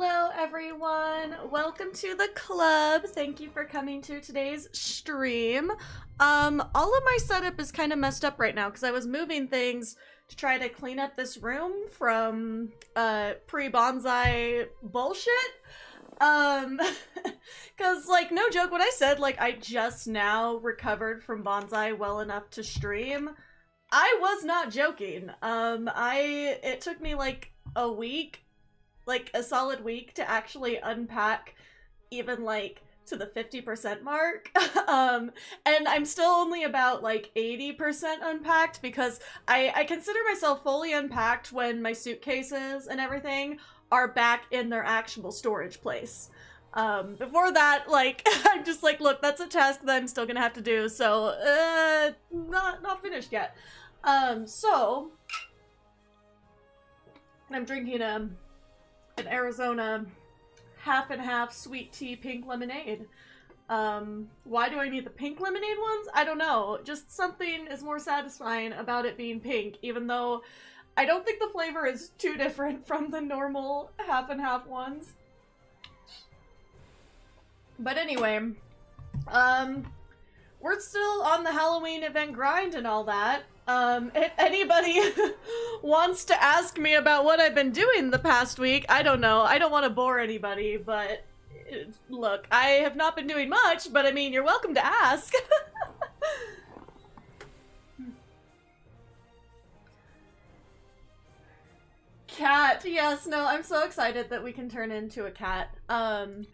everyone. Welcome to the club. Thank you for coming to today's stream. Um, all of my setup is kind of messed up right now because I was moving things to try to clean up this room from uh pre-bonsai bullshit. Um, cause like no joke, when I said like I just now recovered from bonsai well enough to stream, I was not joking. Um, I it took me like a week like a solid week to actually unpack even like to the 50% mark. um, and I'm still only about like 80% unpacked because I, I consider myself fully unpacked when my suitcases and everything are back in their actual storage place. Um, before that, like, I'm just like, look, that's a task that I'm still gonna have to do, so, uh, not, not finished yet. Um, so, I'm drinking, um, an Arizona half and half sweet tea pink lemonade. Um, why do I need the pink lemonade ones? I don't know. Just something is more satisfying about it being pink, even though I don't think the flavor is too different from the normal half and half ones. But anyway, um, we're still on the Halloween event grind and all that. Um, if anybody wants to ask me about what I've been doing the past week, I don't know. I don't want to bore anybody, but uh, look, I have not been doing much, but I mean, you're welcome to ask. cat, yes, no, I'm so excited that we can turn into a cat. Um,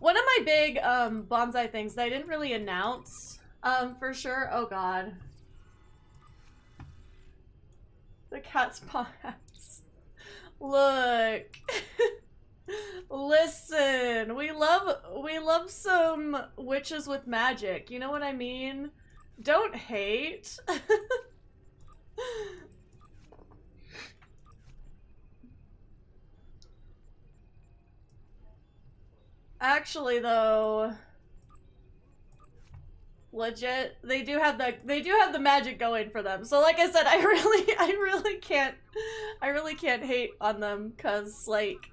one of my big um, bonsai things that I didn't really announce um, for sure, oh god, the cat's paws. Look. Listen, we love we love some witches with magic. You know what I mean? Don't hate. Actually though, legit they do have the they do have the magic going for them. So like i said i really i really can't i really can't hate on them because like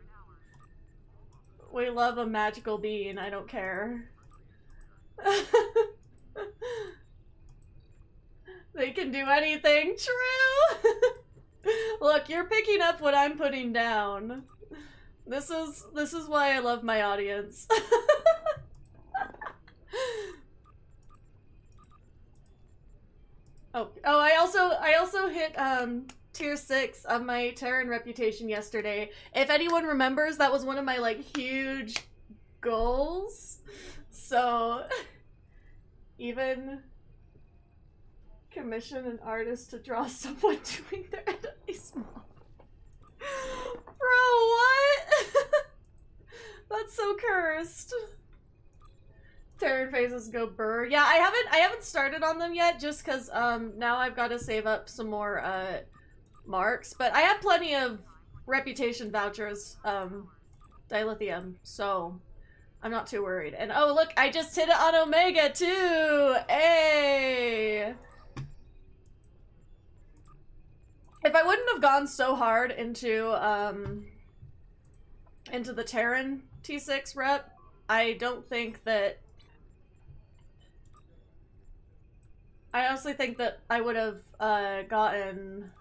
we love a magical being i don't care. They can do anything true! Look you're picking up what i'm putting down. This is this is why i love my audience Oh, oh! I also I also hit um tier six of my Terran reputation yesterday. If anyone remembers, that was one of my like huge goals. So even commission an artist to draw someone doing their small. Bro, what? That's so cursed. Terran phasers go burr. Yeah, I haven't I haven't started on them yet just because um now I've got to save up some more uh marks. But I have plenty of reputation vouchers, um dilithium, so I'm not too worried. And oh look, I just hit it on Omega too! Hey! If I wouldn't have gone so hard into um into the Terran T6 rep, I don't think that I honestly think that I would have uh, gotten...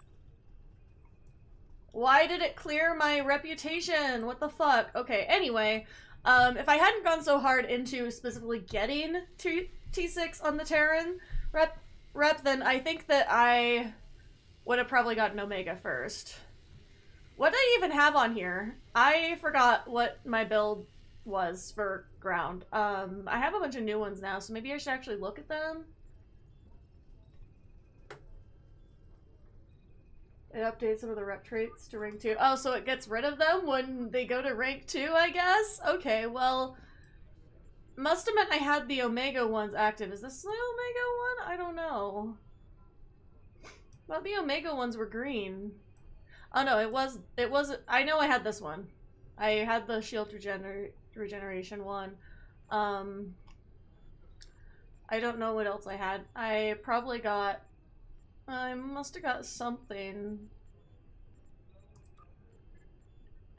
Why did it clear my reputation? What the fuck? Okay, anyway, um, if I hadn't gone so hard into specifically getting T T6 on the Terran rep, rep, then I think that I would have probably gotten Omega first. What did I even have on here? I forgot what my build was for ground. Um, I have a bunch of new ones now, so maybe I should actually look at them. It updates some of the rep traits to rank 2. Oh, so it gets rid of them when they go to rank 2, I guess? Okay, well... Must have meant I had the Omega ones active. Is this the Omega one? I don't know. Well, the Omega ones were green. Oh no, it was, it was, I know I had this one. I had the shield regener regeneration one. Um, I don't know what else I had. I probably got I must have got something.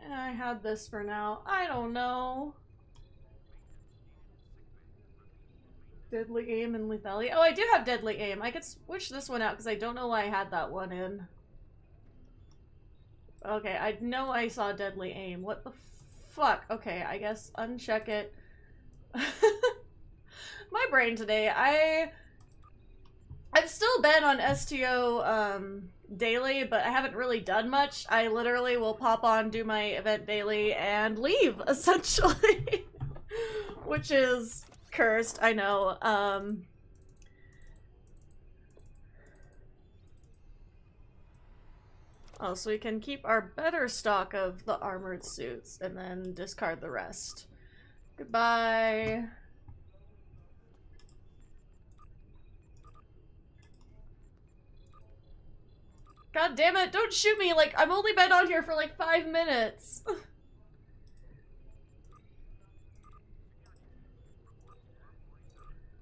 And I had this for now. I don't know. Deadly aim and lethality. Oh, I do have deadly aim. I could switch this one out because I don't know why I had that one in. Okay, I know I saw deadly aim. What the fuck? Okay, I guess uncheck it. My brain today. I I've still been on STO um, daily, but I haven't really done much. I literally will pop on, do my event daily, and leave, essentially. Which is cursed, I know. Um, oh, so we can keep our better stock of the armored suits and then discard the rest. Goodbye. God damn it, don't shoot me, like, I've only been on here for like five minutes.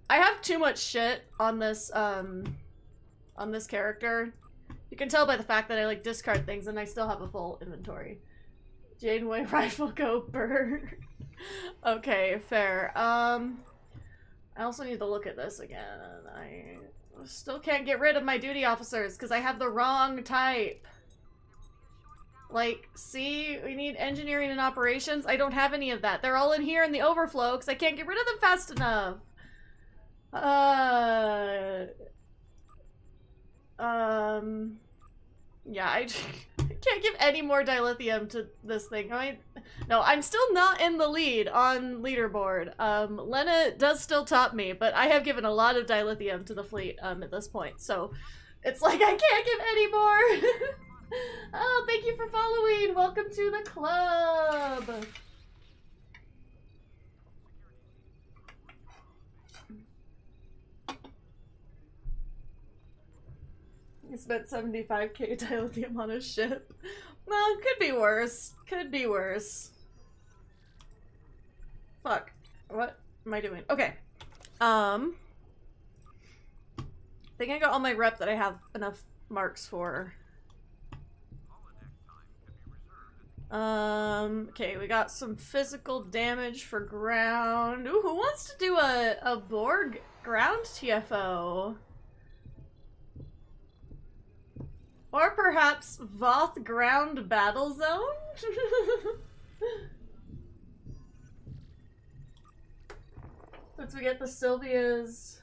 I have too much shit on this, um, on this character. You can tell by the fact that I, like, discard things and I still have a full inventory. Janeway rifle go burr. okay, fair. Um, I also need to look at this again. I still can't get rid of my duty officers because I have the wrong type. Like, see, we need engineering and operations. I don't have any of that. They're all in here in the overflow because I can't get rid of them fast enough. Uh, um, yeah, I can't give any more dilithium to this thing. I mean, no, I'm still not in the lead on leaderboard. Um, Lena does still top me, but I have given a lot of dilithium to the fleet um, at this point, so it's like I can't give any more. oh, thank you for following. Welcome to the club. He spent 75k dilithium on a ship. Well, could be worse. Could be worse. Fuck. What am I doing? Okay. Um. I think I got all my rep that I have enough marks for. Um, okay, we got some physical damage for ground. Ooh, who wants to do a, a Borg ground TFO? Or perhaps Voth Ground Battle Zone? Since we get the Sylvia's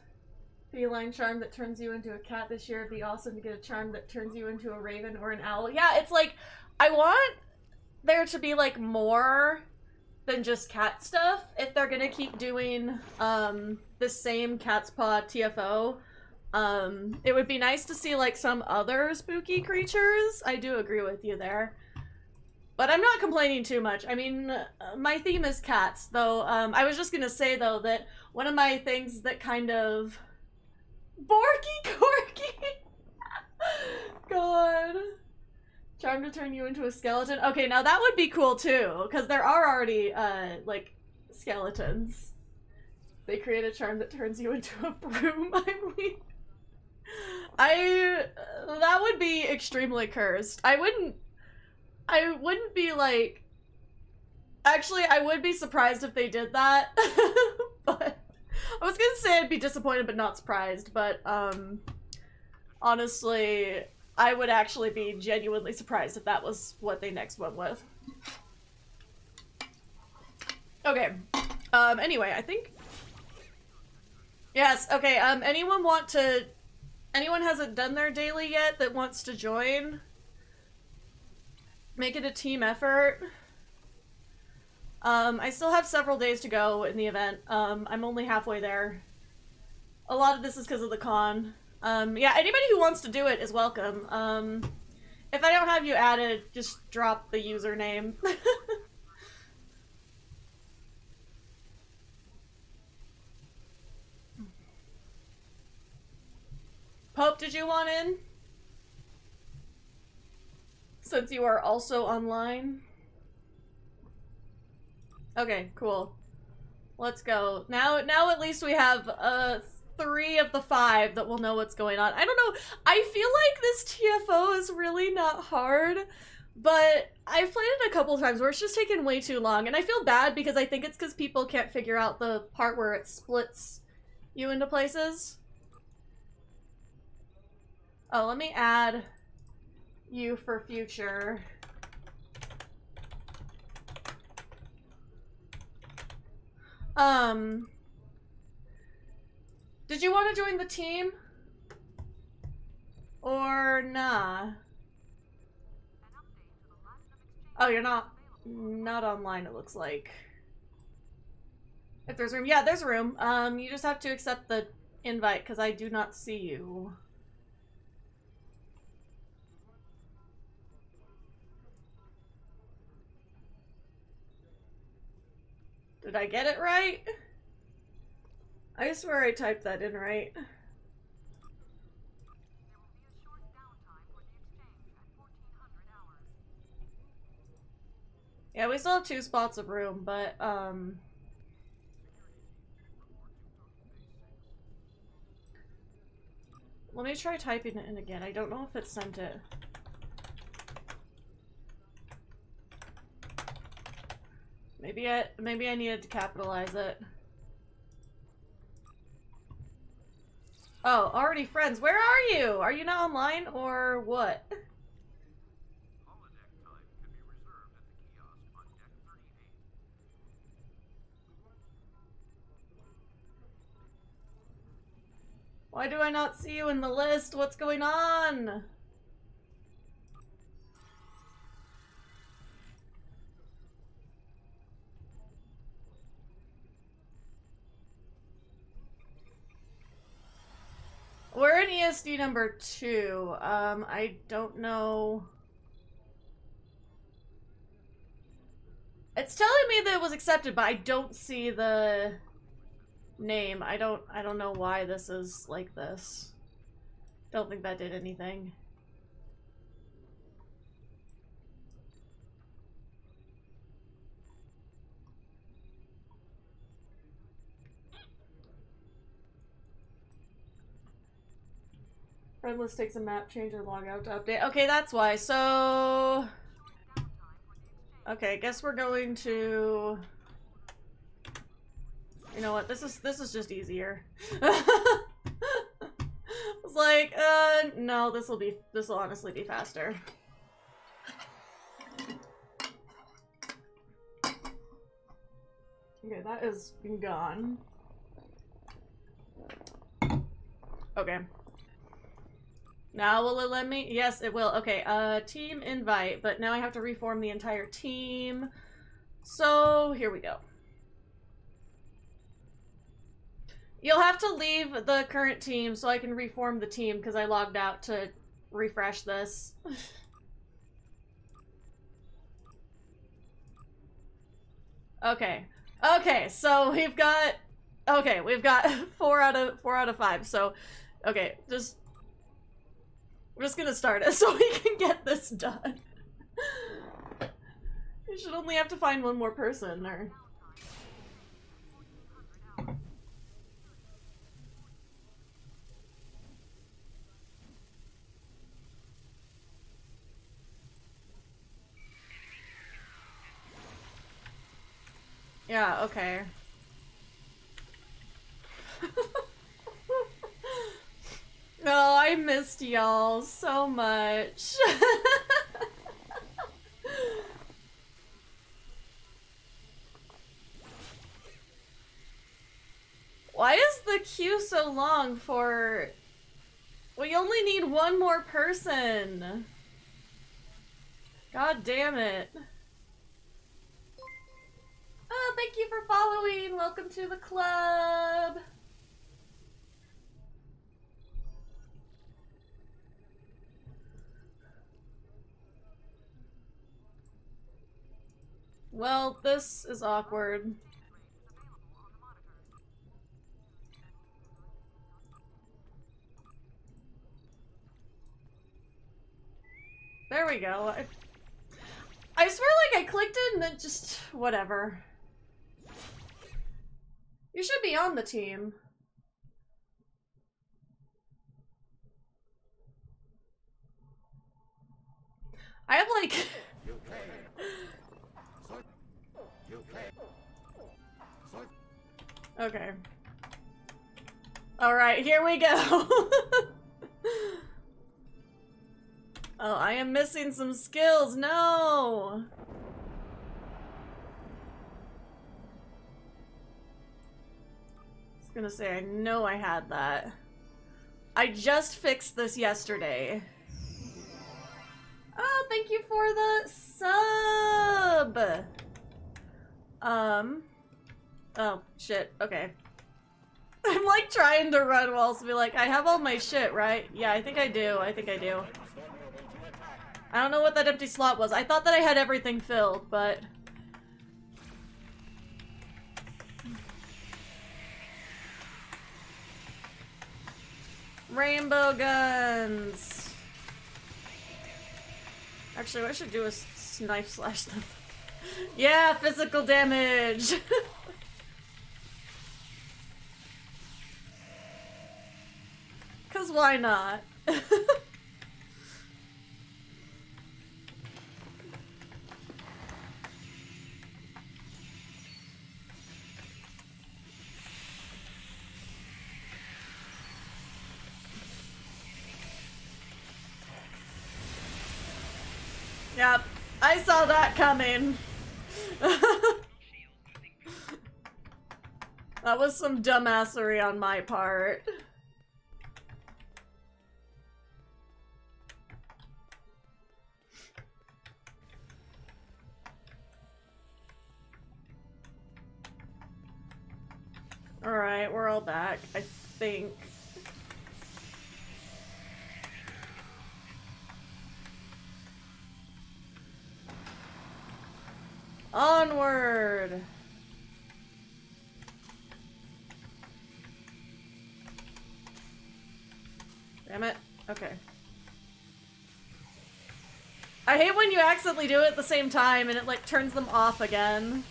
feline charm that turns you into a cat this year, it'd be awesome to get a charm that turns you into a raven or an owl. Yeah, it's like, I want there to be like more than just cat stuff if they're gonna keep doing um, the same cat's paw TFO. Um, it would be nice to see like some other spooky creatures. I do agree with you there. But I'm not complaining too much. I mean, uh, my theme is cats, though. Um, I was just gonna say though that one of my things that kind of Borky Corky. God. Charm to turn you into a skeleton. Okay, now that would be cool too, because there are already uh like skeletons. They create a charm that turns you into a broom. I mean. I that would be extremely cursed. I wouldn't I wouldn't be like Actually, I would be surprised if they did that. but I was gonna say I'd be disappointed but not surprised, but um honestly, I would actually be genuinely surprised if that was what they next went with. Okay. Um anyway, I think Yes, okay, um anyone want to anyone hasn't done their daily yet that wants to join, make it a team effort. Um, I still have several days to go in the event. Um, I'm only halfway there. A lot of this is because of the con. Um, yeah, anybody who wants to do it is welcome. Um, if I don't have you added, just drop the username. Pope, did you want in? Since you are also online? Okay, cool. Let's go. Now now at least we have uh three of the five that will know what's going on. I don't know. I feel like this TFO is really not hard, But I've played it a couple times where it's just taken way too long, and I feel bad because I think it's because people can't figure out the part where it splits you into places. Oh, let me add you for future. Um, did you want to join the team? Or nah? Oh, you're not not online, it looks like. If there's room. Yeah, there's room. Um, you just have to accept the invite, because I do not see you. Did I get it right? I swear I typed that in right. Yeah, we still have two spots of room, but, um... Let me try typing it in again. I don't know if it sent it. Maybe I maybe I needed to capitalize it. Oh, already friends. Where are you? Are you not online or what? Why do I not see you in the list? What's going on? ESD number two. Um, I don't know. It's telling me that it was accepted, but I don't see the name. I don't I don't know why this is like this. Don't think that did anything. Friendless takes a map change or log out to update. Okay, that's why. So... Okay, I guess we're going to... You know what? This is this is just easier. I was like, uh, no, this will be this will honestly be faster. Okay, that is gone. Okay. Now will it let me? Yes, it will. Okay, uh, team invite, but now I have to reform the entire team. So, here we go. You'll have to leave the current team so I can reform the team because I logged out to refresh this. okay. Okay, so we've got okay, we've got four out of four out of five. So okay, just we're just gonna start it so we can get this done. we should only have to find one more person or Yeah, okay. oh, I missed y'all so much. Why is the queue so long for... We only need one more person. God damn it. Oh, thank you for following. Welcome to the club. Well, this is awkward. There we go. I, I swear like I clicked it and then just whatever. You should be on the team. I have like Okay. Alright, here we go. oh, I am missing some skills. No! Gonna say, I know I had that. I just fixed this yesterday. Oh, thank you for the sub! Um... Oh, shit. Okay. I'm like trying to run while also be like, I have all my shit, right? Yeah, I think I do. I think I do. I don't know what that empty slot was. I thought that I had everything filled, but... Rainbow guns! Actually, what I should do is knife slash them. Yeah, physical damage! Cause why not? yep, I saw that coming. that was some dumbassery on my part. Alright, we're all back, I think. Onward! Damn it. Okay. I hate when you accidentally do it at the same time and it like turns them off again.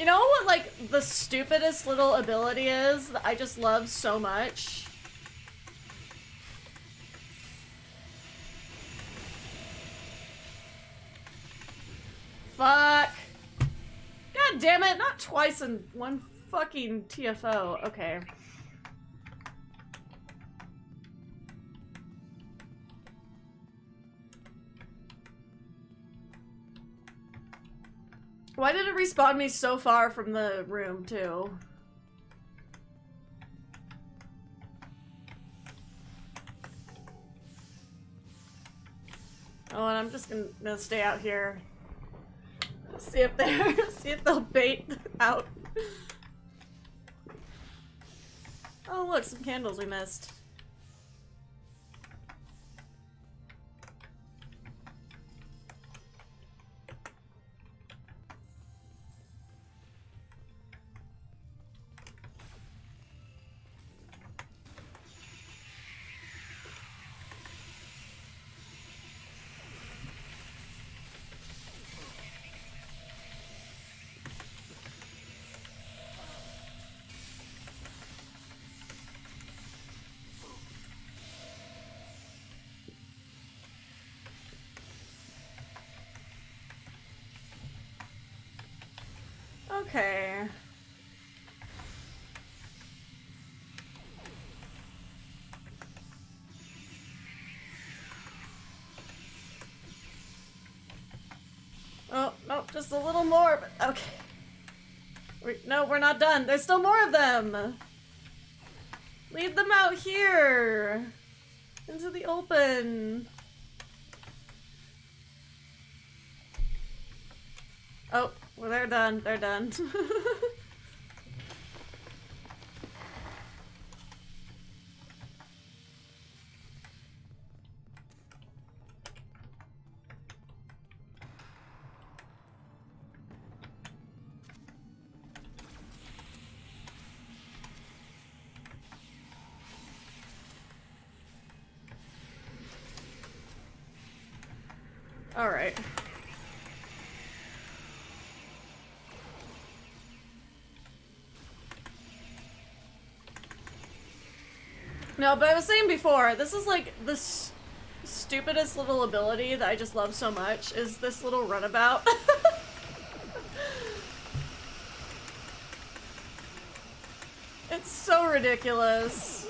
You know what, like, the stupidest little ability is that I just love so much? Fuck. God damn it, not twice in one fucking TFO. Okay. Did respawn me so far from the room, too? Oh, and I'm just gonna stay out here. See if they see if they'll bait out. Oh look, some candles we missed. Okay. Oh, no, just a little more, but okay. We, no, we're not done. There's still more of them. Leave them out here. Into the open. Oh, well, they're done. They're done. Alright. No, but I was saying before, this is like the stupidest little ability that I just love so much, is this little runabout. it's so ridiculous.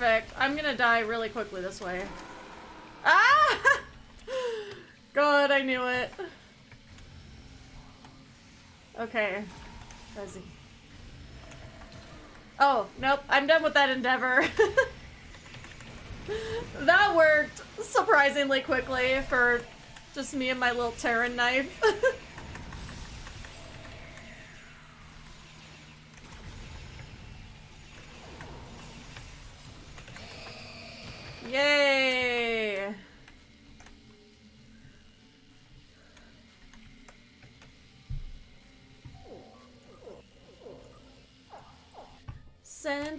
perfect. I'm gonna die really quickly this way. Ah! God, I knew it. Okay. Fuzzy. Oh, nope. I'm done with that endeavor. that worked surprisingly quickly for just me and my little Terran knife.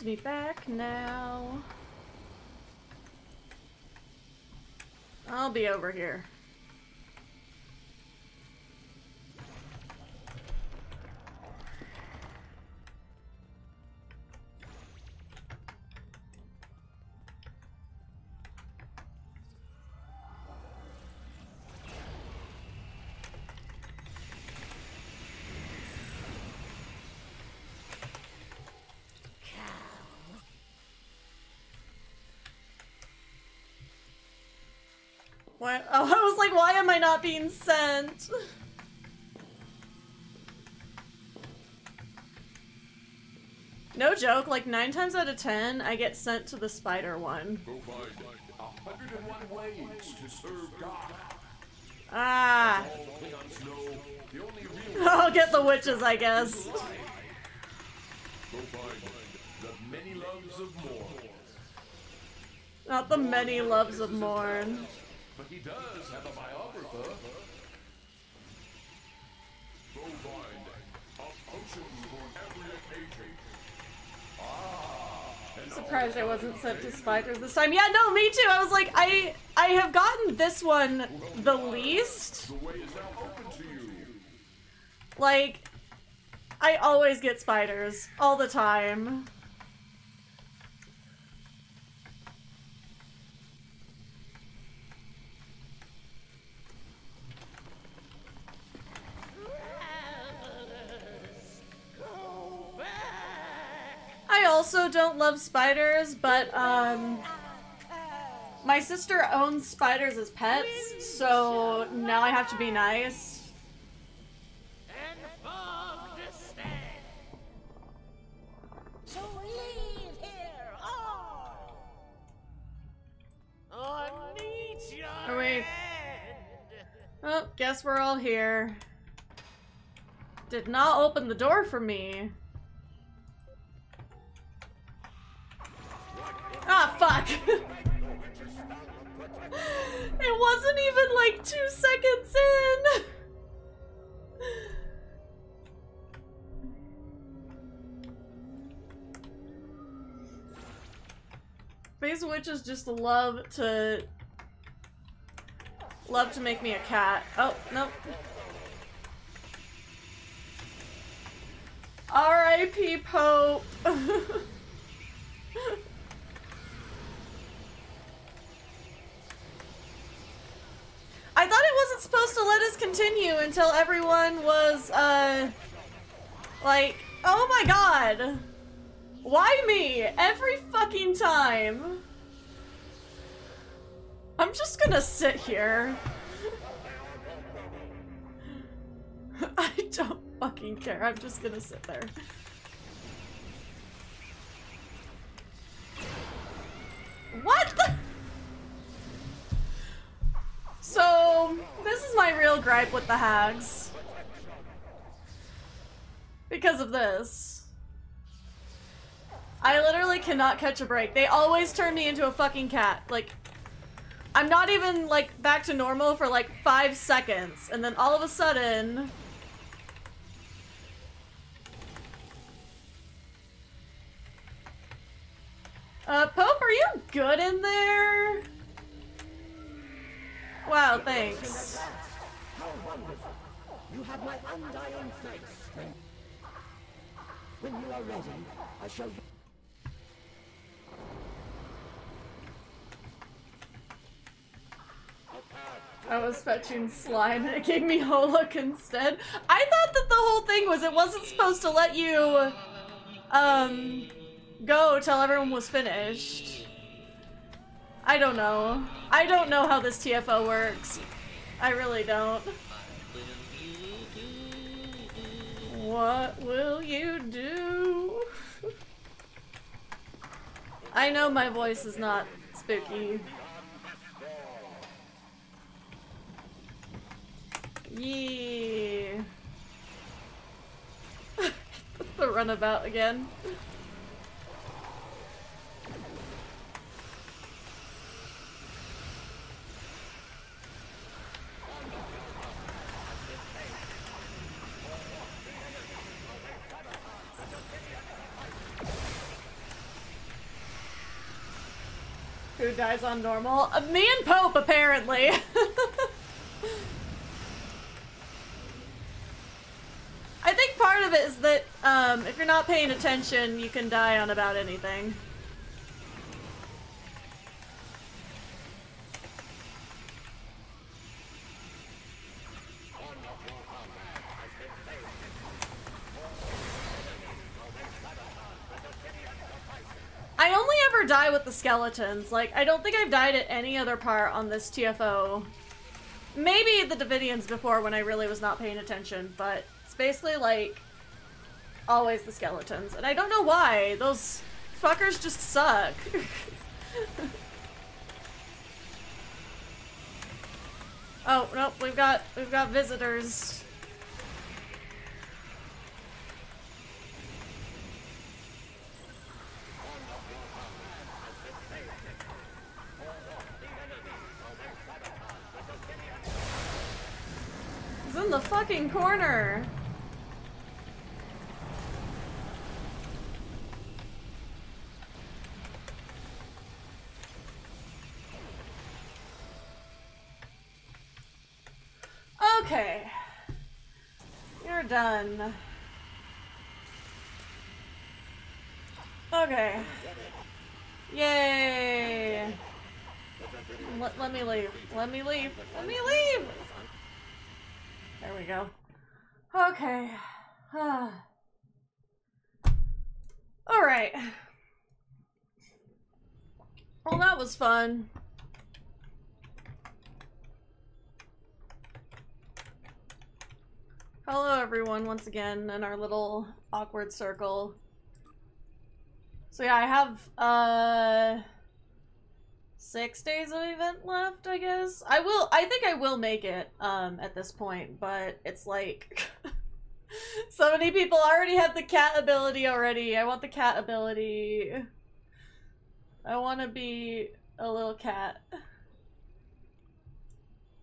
Send me back now. I'll be over here. Like, why am I not being sent? No joke, like nine times out of ten, I get sent to the spider one. Ah. I'll get the witches, I guess. Not the many loves of Morn but he does have a biographer. Go find a potion for every occasion. Ah, Surprised I wasn't sent to spiders this time. Yeah, no, me too. I was like, I I have gotten this one the least. Like, I always get spiders all the time. Also don't love spiders, but um, my sister owns spiders as pets, so now I have to be nice. Oh, wait. Oh, guess we're all here. Did not open the door for me. Ah, fuck. it wasn't even like two seconds in. These witches just love to love to make me a cat. Oh, nope. R.I.P. Pope. I thought it wasn't supposed to let us continue until everyone was, uh, like, oh my god. Why me? Every fucking time. I'm just gonna sit here. I don't fucking care. I'm just gonna sit there. What the? So, this is my real gripe with the hags. Because of this. I literally cannot catch a break. They always turn me into a fucking cat. Like, I'm not even, like, back to normal for, like, five seconds. And then all of a sudden... Uh, Pope, are you good in there? Wow, thanks. How wonderful! You have my undying thanks. When you are ready, I shall. I was fetching slime and it gave me Holok instead. I thought that the whole thing was it wasn't supposed to let you um go till everyone was finished. I don't know. I don't know how this TFO works. I really don't. What will you do? I know my voice is not spooky. Yeah. the runabout again. Who dies on normal? Me and Pope, apparently. I think part of it is that um, if you're not paying attention, you can die on about anything. I only ever die with the skeletons. Like, I don't think I've died at any other part on this TFO. Maybe the Devidians before when I really was not paying attention, but it's basically like always the skeletons. And I don't know why. Those fuckers just suck. oh, nope, we've got we've got visitors. The fucking corner. Okay. You're done. Okay. Yay! Let, let me leave. Let me leave. Let me leave! There we go. Okay. Alright. Well, that was fun. Hello everyone once again in our little awkward circle. So yeah, I have uh six days of event left, I guess. I will I think I will make it um at this point, but it's like so many people already have the cat ability already. I want the cat ability. I want to be a little cat.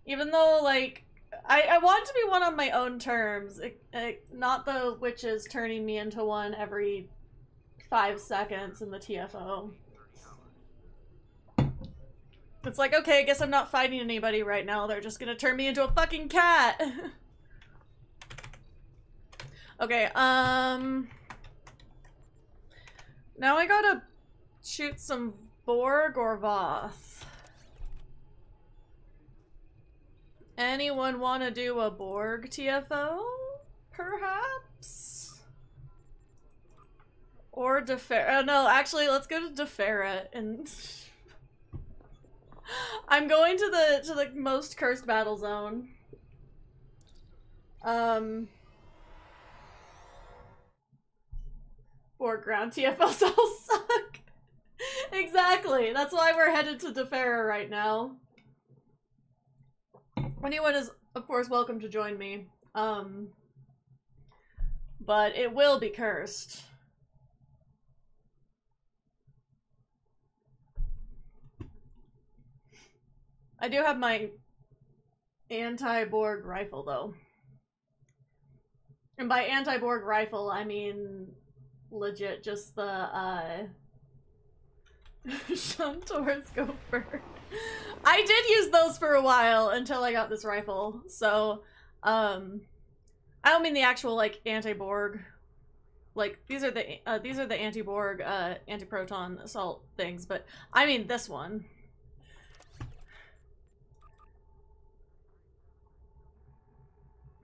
Even though like I, I want to be one on my own terms, it, it, not the witches turning me into one every five seconds in the TFO. It's like, okay, I guess I'm not fighting anybody right now. They're just gonna turn me into a fucking cat. okay, um... Now I gotta shoot some Borg or Voth. Anyone want to do a Borg TFO? Perhaps? Or Defera? Oh, no, actually, let's go to Defera and... I'm going to the to the most cursed battle zone. Um... Borg ground TFLs all suck. exactly. That's why we're headed to Defera right now. Anyone is, of course, welcome to join me. Um, but it will be cursed. I do have my anti-Borg rifle though. And by anti-Borg rifle, I mean legit just the uh Shantor's Gopher. I did use those for a while until I got this rifle. So, um I don't mean the actual like anti-Borg like these are the uh, these are the anti-Borg uh anti-proton assault things, but I mean this one.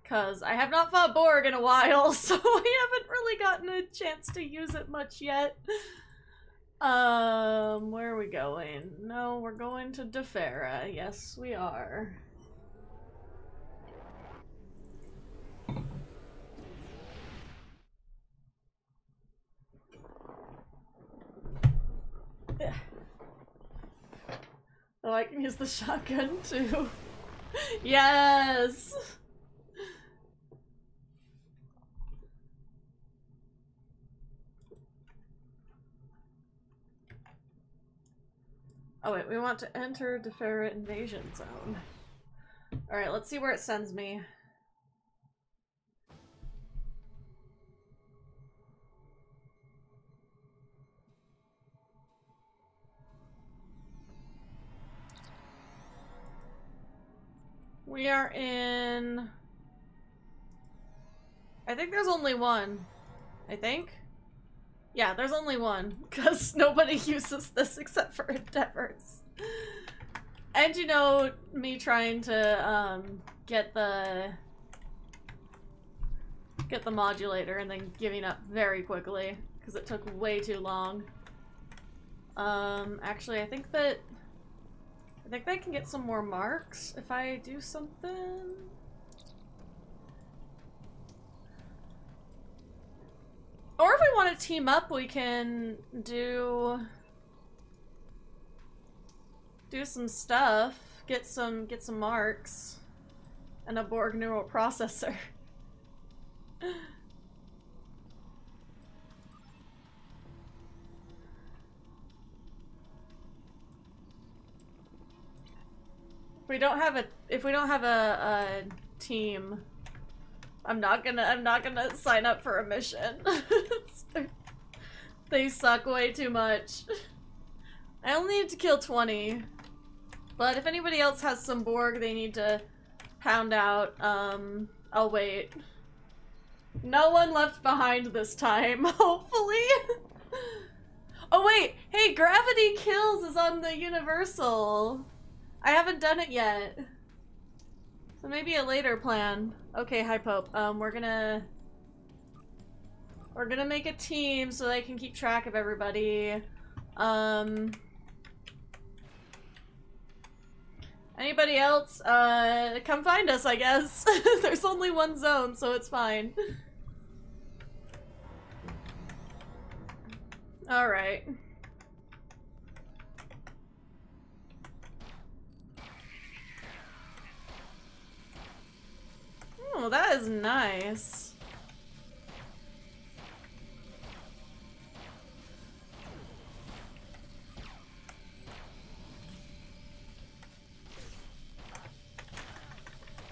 Cause I have not fought Borg in a while, so I haven't really gotten a chance to use it much yet. Um, where are we going? No, we're going to Defera. Yes, we are. Oh, I can use the shotgun too. yes! Oh wait, we want to enter the Defera invasion zone. Alright, let's see where it sends me. We are in... I think there's only one. I think? Yeah, there's only one. Because nobody uses this except for Endeavors. And you know, me trying to um, get the... Get the modulator and then giving up very quickly. Because it took way too long. Um, actually, I think that I think I can get some more marks if I do something. Or if we want to team up, we can do do some stuff, get some get some marks, and a Borg neural processor. We don't have a if we don't have a, a team, I'm not gonna I'm not gonna sign up for a mission. they suck way too much. I only need to kill 20. But if anybody else has some Borg they need to pound out, um, I'll wait. No one left behind this time, hopefully. oh wait, hey, Gravity Kills is on the Universal. I haven't done it yet. So maybe a later plan. Okay, High Pope. Um, we're gonna... We're gonna make a team so I can keep track of everybody. Um... Anybody else? Uh, come find us, I guess. There's only one zone, so it's fine. Alright. Oh, that is nice.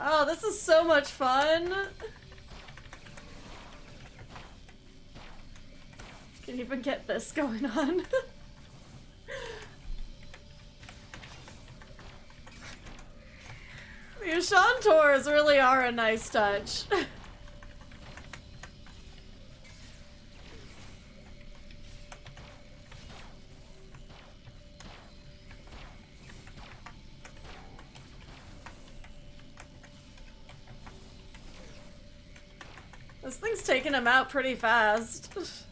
Oh, this is so much fun. Can even get this going on. The Shantors really are a nice touch. this thing's taking him out pretty fast.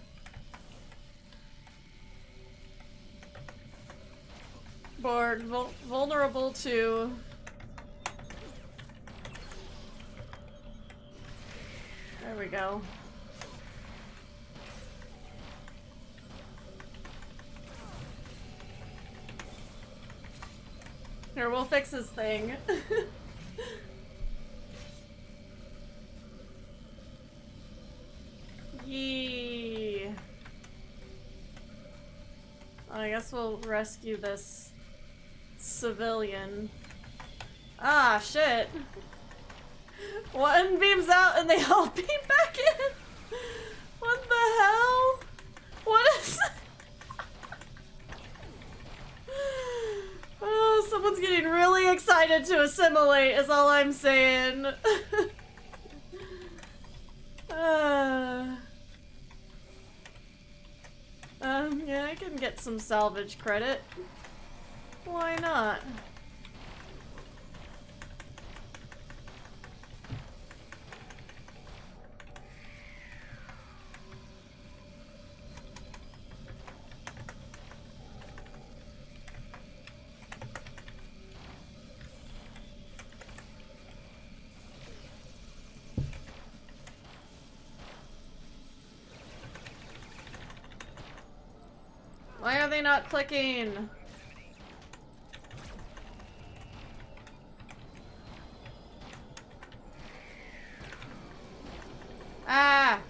Borg, vul vulnerable to There we go. Here, we'll fix this thing. Yee. I guess we'll rescue this civilian. Ah, shit. One beams out and they all beam back in. What the hell? What is Oh, someone's getting really excited to assimilate is all I'm saying. uh, um, yeah, I can get some salvage credit. Why not? Why are they not clicking? Ah!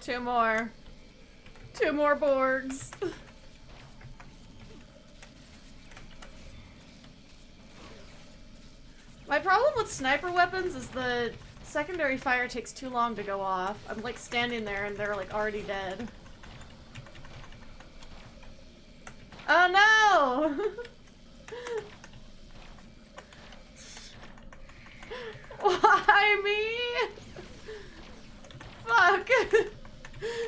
Two more. Two more Borgs. My problem with sniper weapons is the secondary fire takes too long to go off. I'm like standing there and they're like already dead. Oh no! Why me? Fuck!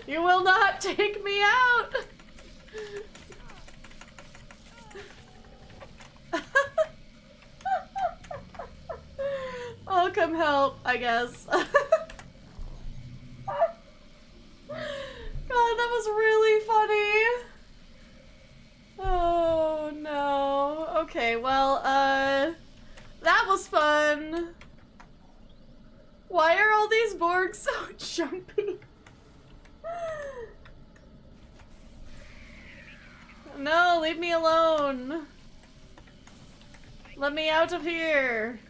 You will not take me out! I'll come help, I guess. God, that was really funny. Oh no. Okay, well, uh that was fun. Why are all these Borgs so jumpy? No, leave me alone. Let me out of here.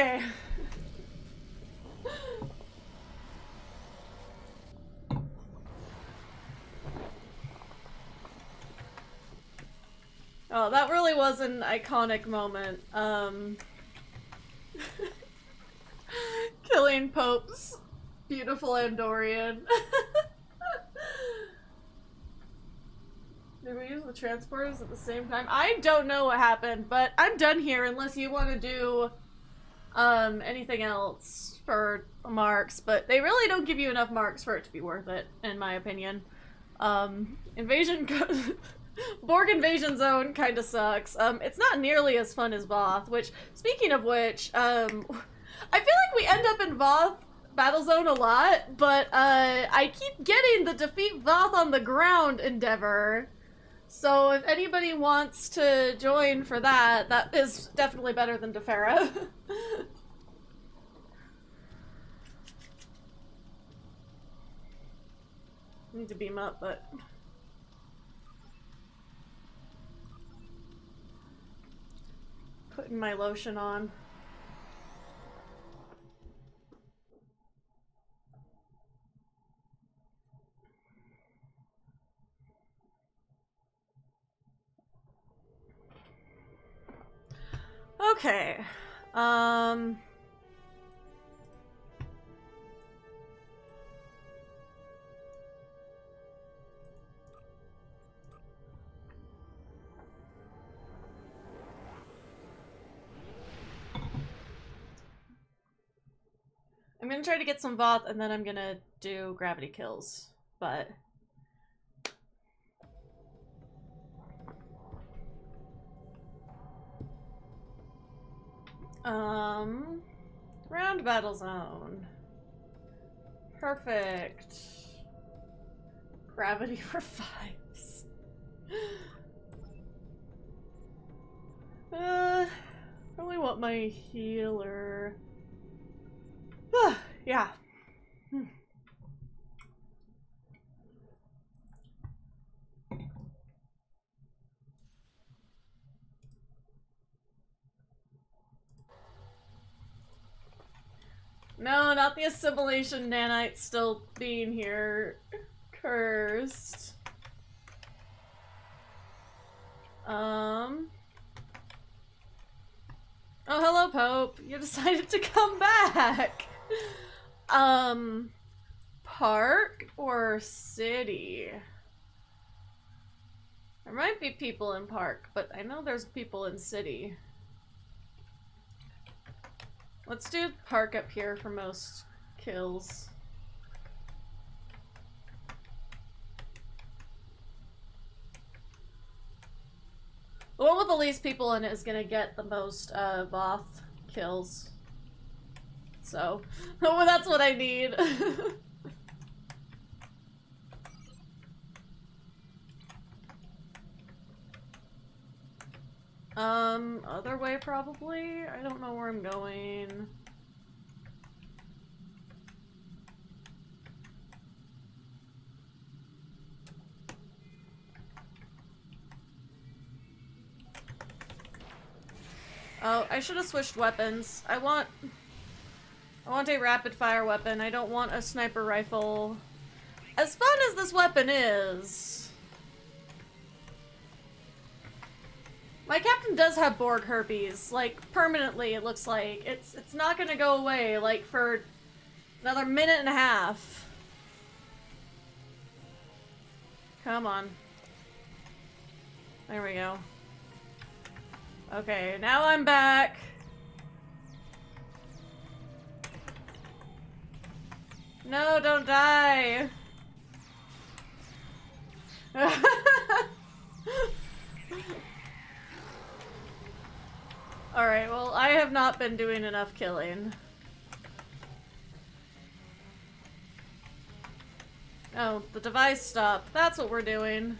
Okay. Oh, that really was an iconic moment. Um, killing Pope's beautiful Andorian. Did we use the transporters at the same time? I don't know what happened, but I'm done here unless you want to do um, anything else for marks, but they really don't give you enough marks for it to be worth it, in my opinion. Um, invasion Borg Invasion Zone kind of sucks. Um, it's not nearly as fun as Voth, which, speaking of which, um, I feel like we end up in Voth Battle Zone a lot, but uh, I keep getting the defeat Voth on the ground endeavor. So if anybody wants to join for that, that is definitely better than Defera. Need to beam up, but putting my lotion on. Okay. Um I'm gonna try to get some Voth and then I'm gonna do gravity kills, but Um, round battle zone. Perfect. Gravity for revives. uh, probably want my healer. yeah. Hmm. No, not the assimilation nanites still being here. cursed. Um. Oh, hello, Pope. You decided to come back. Um, park or city? There might be people in park, but I know there's people in city. Let's do park up here for most kills. The one with the least people in it is gonna get the most uh, Voth kills. So, well, that's what I need. um, other way probably? I don't know where I'm going. Oh, I should have switched weapons. I want... I want a rapid fire weapon. I don't want a sniper rifle. As fun as this weapon is... My captain does have Borg herpes, like, permanently, it looks like. It's, it's not gonna go away, like, for another minute and a half. Come on. There we go. Okay, now I'm back. No, don't die. Alright, well, I have not been doing enough killing. Oh, the device stopped. That's what we're doing.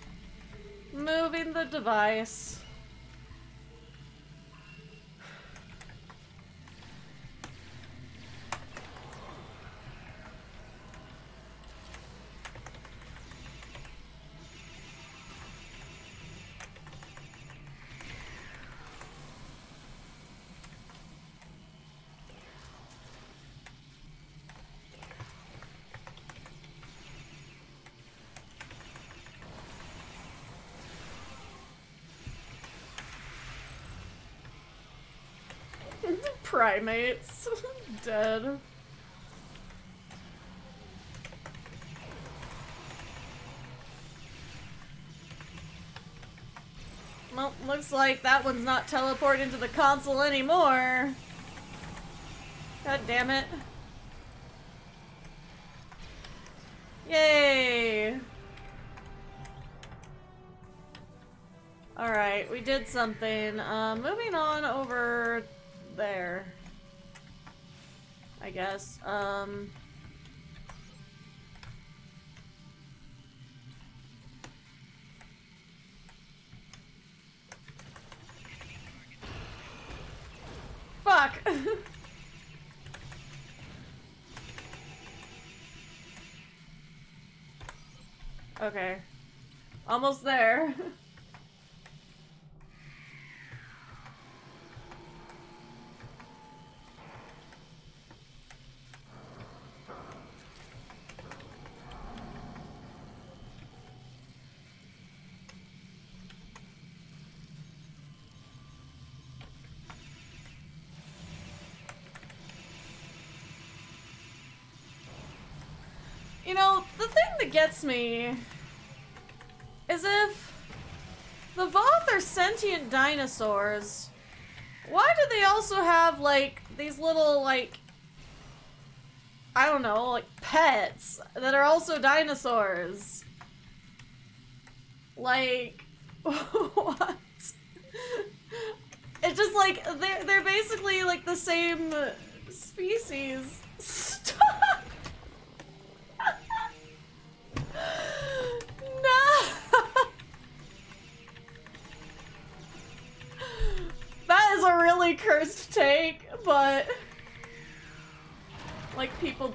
Moving the device. Primates. Dead. Well, looks like that one's not teleported into the console anymore. God damn it. Yay! Alright, we did something. Uh, moving on over there. I guess. Um... Fuck! okay. Almost there. You know, the thing that gets me is if the Voth are sentient dinosaurs, why do they also have, like, these little, like, I don't know, like, pets that are also dinosaurs? Like, what? It's just like, they're, they're basically, like, the same species.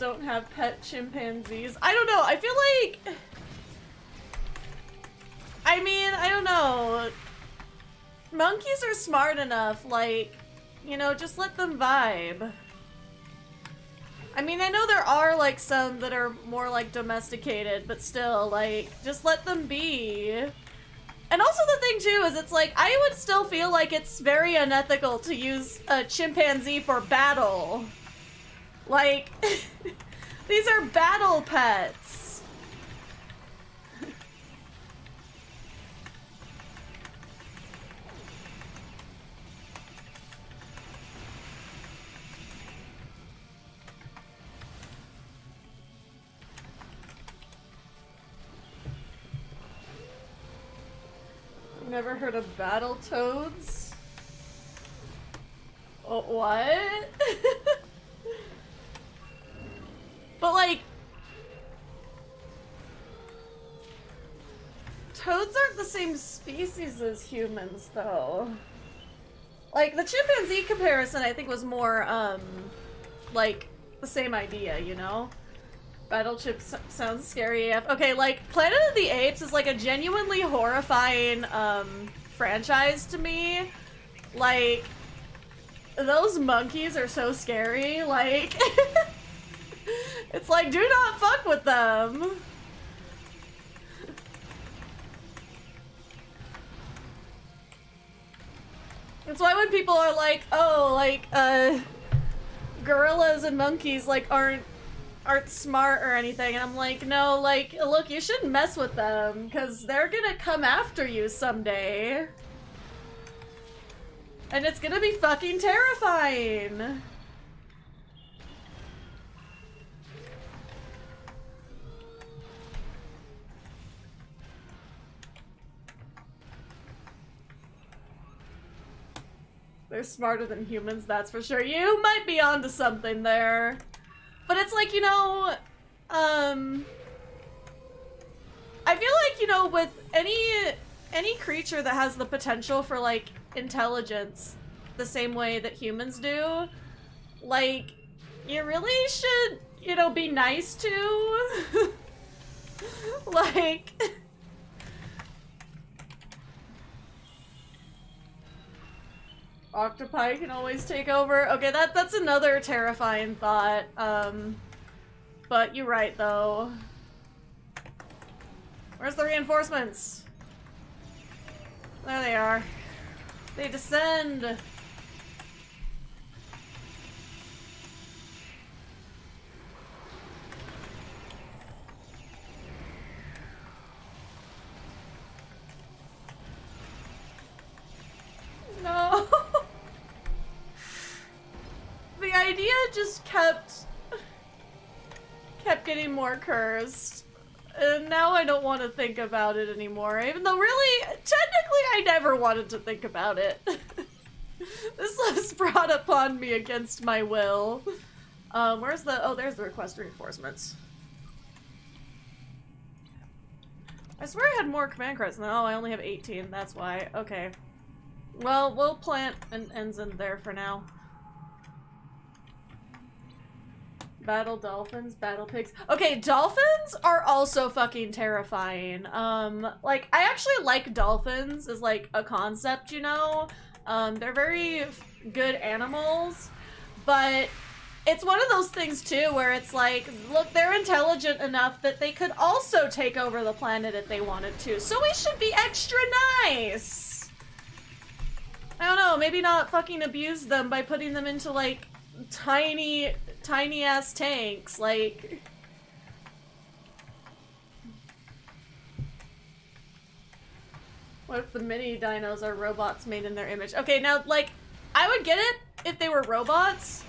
Don't have pet chimpanzees. I don't know. I feel like I mean, I don't know. Monkeys are smart enough like, you know, just let them vibe. I mean, I know there are like some that are more like domesticated, but still, like, just let them be. And also the thing too is it's like I would still feel like it's very unethical to use a chimpanzee for battle. Like these are battle pets. Never heard of battle toads? Oh, what? But like, toads aren't the same species as humans, though. Like the chimpanzee comparison, I think was more um, like the same idea, you know. Battleship sounds scary AF. Okay, like Planet of the Apes is like a genuinely horrifying um franchise to me. Like those monkeys are so scary. Like it's like do not fuck with them. That's why when people are like, "Oh, like uh gorillas and monkeys like aren't aren't smart or anything and i'm like no like look you shouldn't mess with them because they're gonna come after you someday and it's gonna be fucking terrifying they're smarter than humans that's for sure. You might be onto something there. But it's like, you know, um I feel like, you know, with any any creature that has the potential for like intelligence the same way that humans do, like you really should, you know, be nice to like Octopi can always take over. Okay, that that's another terrifying thought. Um, but you're right though. Where's the reinforcements? There they are. They descend. No. the idea just kept kept getting more cursed. And now I don't want to think about it anymore. Even though really technically I never wanted to think about it. this was brought upon me against my will. Um, where's the oh there's the request reinforcements. I swear I had more command cards. No, I only have 18. That's why. Okay. Well, we'll plant an ensign there for now. Battle dolphins, battle pigs. Okay, dolphins are also fucking terrifying. Um, like, I actually like dolphins as, like, a concept, you know? Um, they're very good animals, but it's one of those things, too, where it's like, look, they're intelligent enough that they could also take over the planet if they wanted to, so we should be extra nice! I don't know, maybe not fucking abuse them by putting them into like tiny, tiny ass tanks. Like, what if the mini dinos are robots made in their image? Okay, now, like, I would get it if they were robots,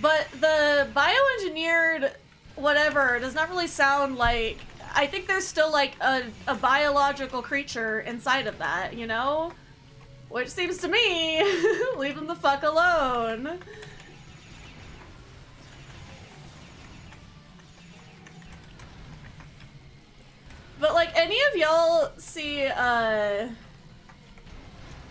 but the bioengineered whatever does not really sound like. I think there's still like a, a biological creature inside of that, you know? Which seems to me, leave him the fuck alone. But like, any of y'all see uh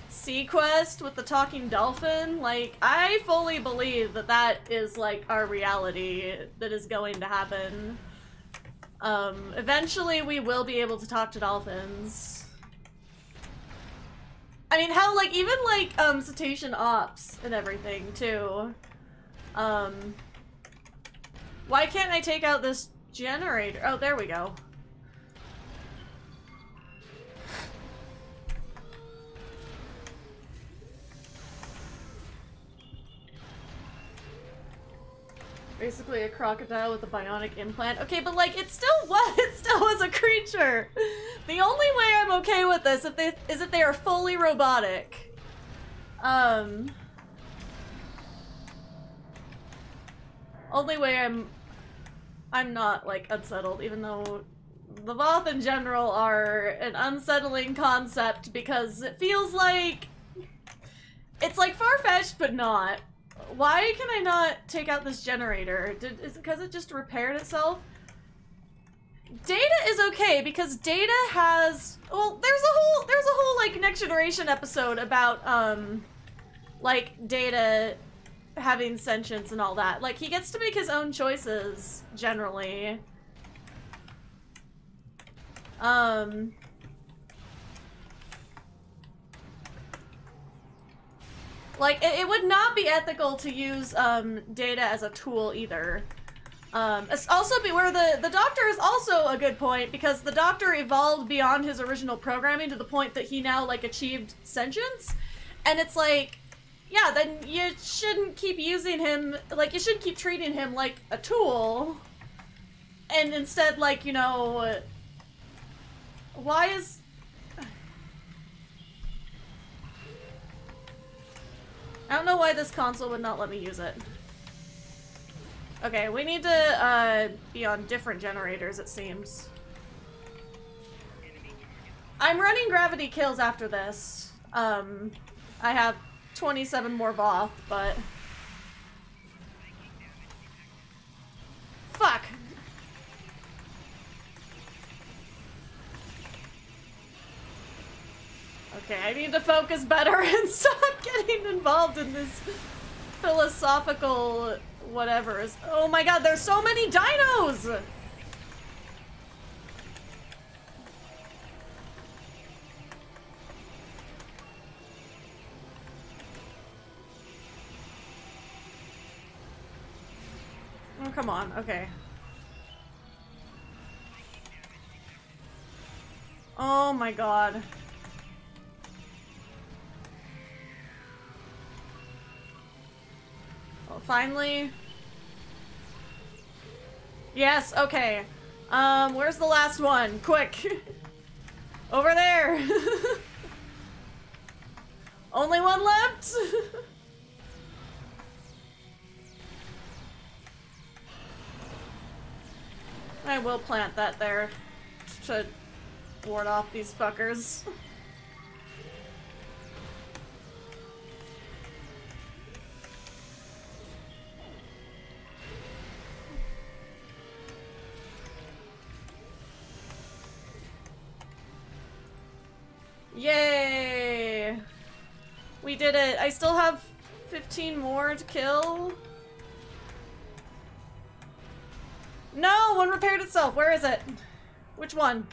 SeaQuest with the talking dolphin? Like, I fully believe that that is like our reality that is going to happen. Um, eventually we will be able to talk to dolphins. I mean, how like even like um cetacean ops and everything too. Um, Why can't I take out this generator? Oh, there we go. Basically a crocodile with a bionic implant. Okay, but like, it still was, it still was a creature. The only way I'm okay with this if they, is if they are fully robotic. Um... Only way I'm I'm not like unsettled, even though the Voth in general are an unsettling concept because it feels like it's like far-fetched but not. Why can I not take out this generator? Did, is it because it just repaired itself? Data is okay because Data has well, there's a whole there's a whole like next generation episode about um like Data having sentience and all that. Like, he gets to make his own choices, generally. Um... Like, it, it would not be ethical to use, um, data as a tool, either. Um, also be where the, the Doctor is also a good point, because the Doctor evolved beyond his original programming to the point that he now, like, achieved sentience. And it's like, yeah, then you shouldn't keep using him, like, you shouldn't keep treating him like a tool. And instead, like, you know, why is... I don't know why this console would not let me use it. Okay, we need to uh, be on different generators, it seems. I'm running gravity kills after this. Um, I have 27 more Voth, but... Fuck! Okay, I need to focus better and stop getting involved in this philosophical whatever. Is oh my god, there's so many dinos! Oh, come on. Okay. Oh my god. Well, finally. Yes, okay. Um, where's the last one? Quick. Over there. Only one left? I will plant that there to ward off these fuckers. Yay! We did it. I still have 15 more to kill. No, one repaired itself. Where is it? Which one?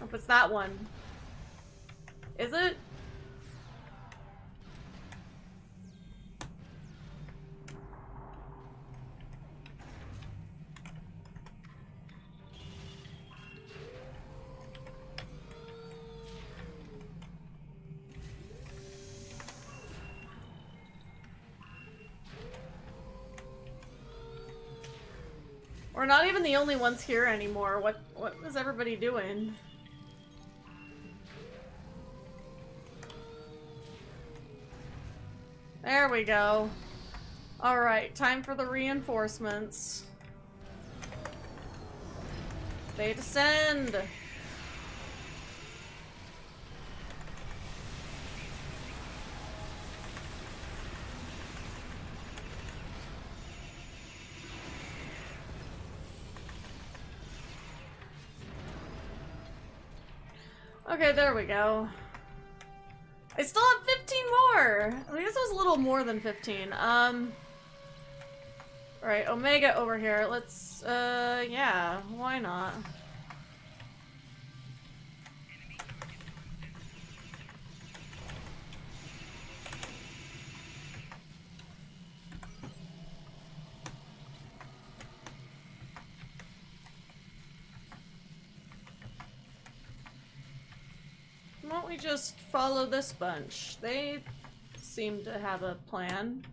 Oh, it's that one. Is it? We're not even the only ones here anymore. What what is everybody doing? There we go. Alright, time for the reinforcements. They descend! Okay, there we go. I still have 15 more! I guess it was a little more than 15. Um... Alright, Omega over here. Let's, uh, yeah, why not? Just follow this bunch? They seem to have a plan.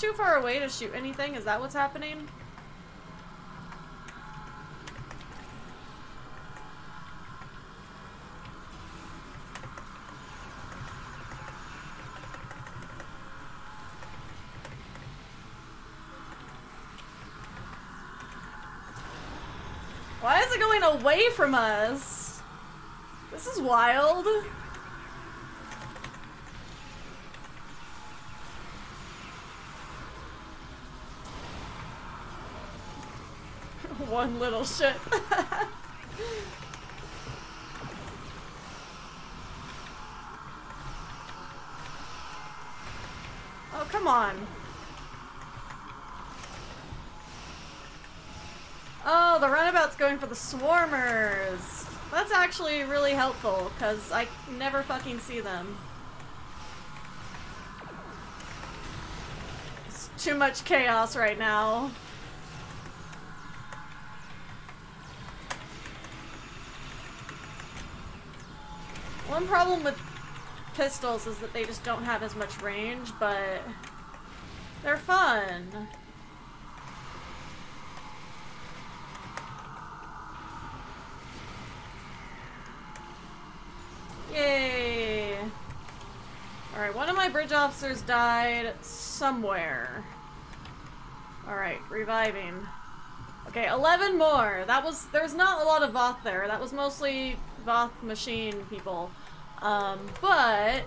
Too far away to shoot anything? Is that what's happening? Why is it going away from us? This is wild. One little shit. oh, come on. Oh, the runabout's going for the swarmers. That's actually really helpful, because I never fucking see them. It's too much chaos right now. One problem with pistols is that they just don't have as much range, but they're fun. Yay! Alright, one of my bridge officers died somewhere. Alright, reviving. Okay, 11 more. That was, there's not a lot of Voth there. That was mostly Voth machine people. Um, but...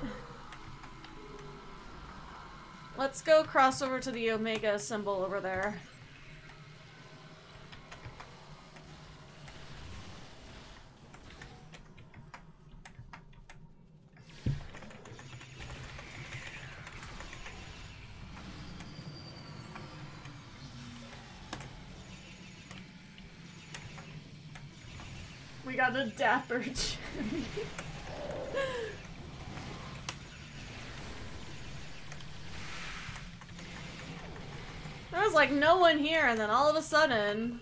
Let's go cross over to the Omega symbol over there. We got a dapper. There was like no one here, and then all of a sudden.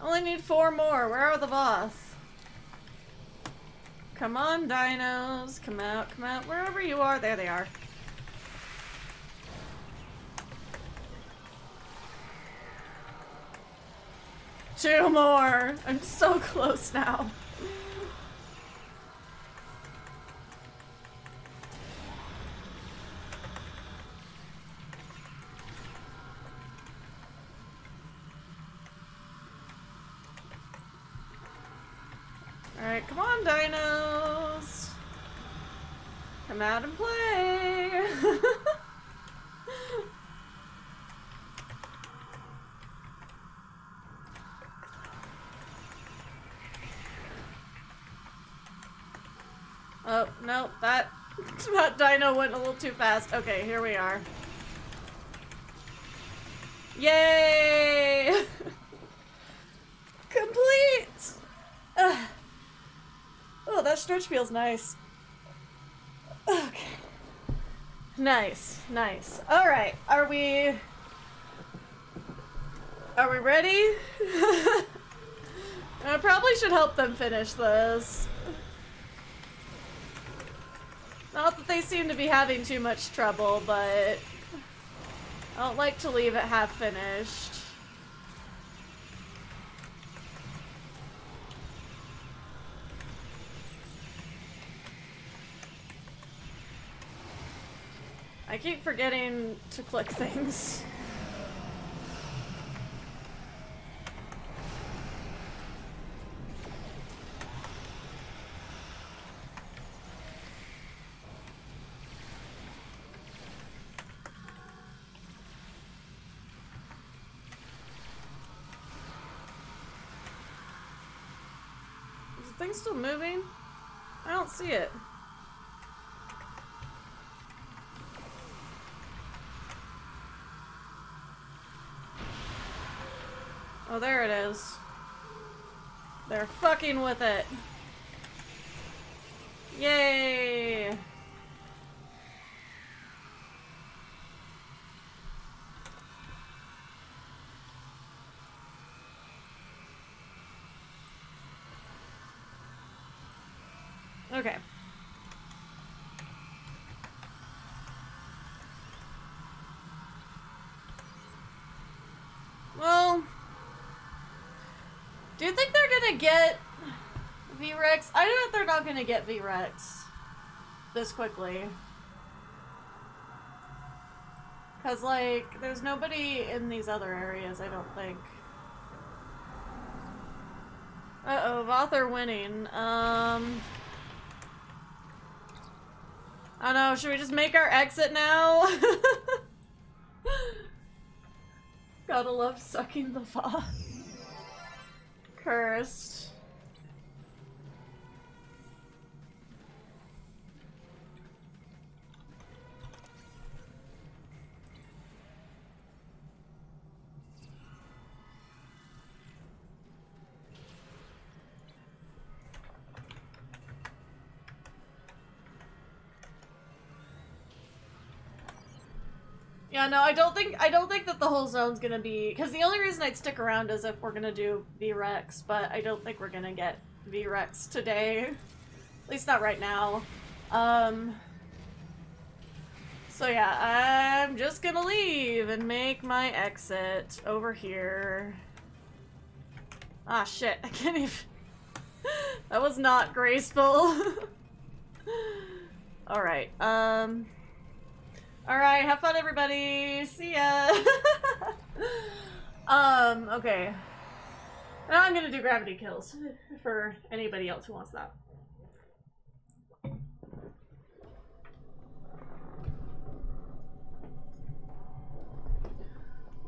Only need four more. Where are the boss? Come on, dinos. Come out, come out. Wherever you are. There they are. Two more. I'm so close now. Dino went a little too fast. Okay, here we are. Yay! Complete! Ugh. Oh, that stretch feels nice. Okay. Nice, nice. Alright, are we... Are we ready? I uh, probably should help them finish this. Seem to be having too much trouble, but I don't like to leave it half finished. I keep forgetting to click things. Still moving? I don't see it. Oh, there it is. They're fucking with it. Yay! Okay. Well, do you think they're gonna get V-Rex? I know they're not gonna get V-Rex this quickly. Cause like, there's nobody in these other areas, I don't think. Uh-oh, Voth are winning. Um... I don't know, should we just make our exit now? Gotta love sucking the Voth. Cursed. Yeah, no, I don't think I don't think that the whole zone's gonna be because the only reason I'd stick around is if we're gonna do V-Rex, but I don't think we're gonna get V-Rex today. At least not right now. Um So yeah, I'm just gonna leave and make my exit over here. Ah shit, I can't even That was not graceful. Alright, um Alright, have fun everybody. See ya. um, okay. Now I'm gonna do gravity kills for anybody else who wants that.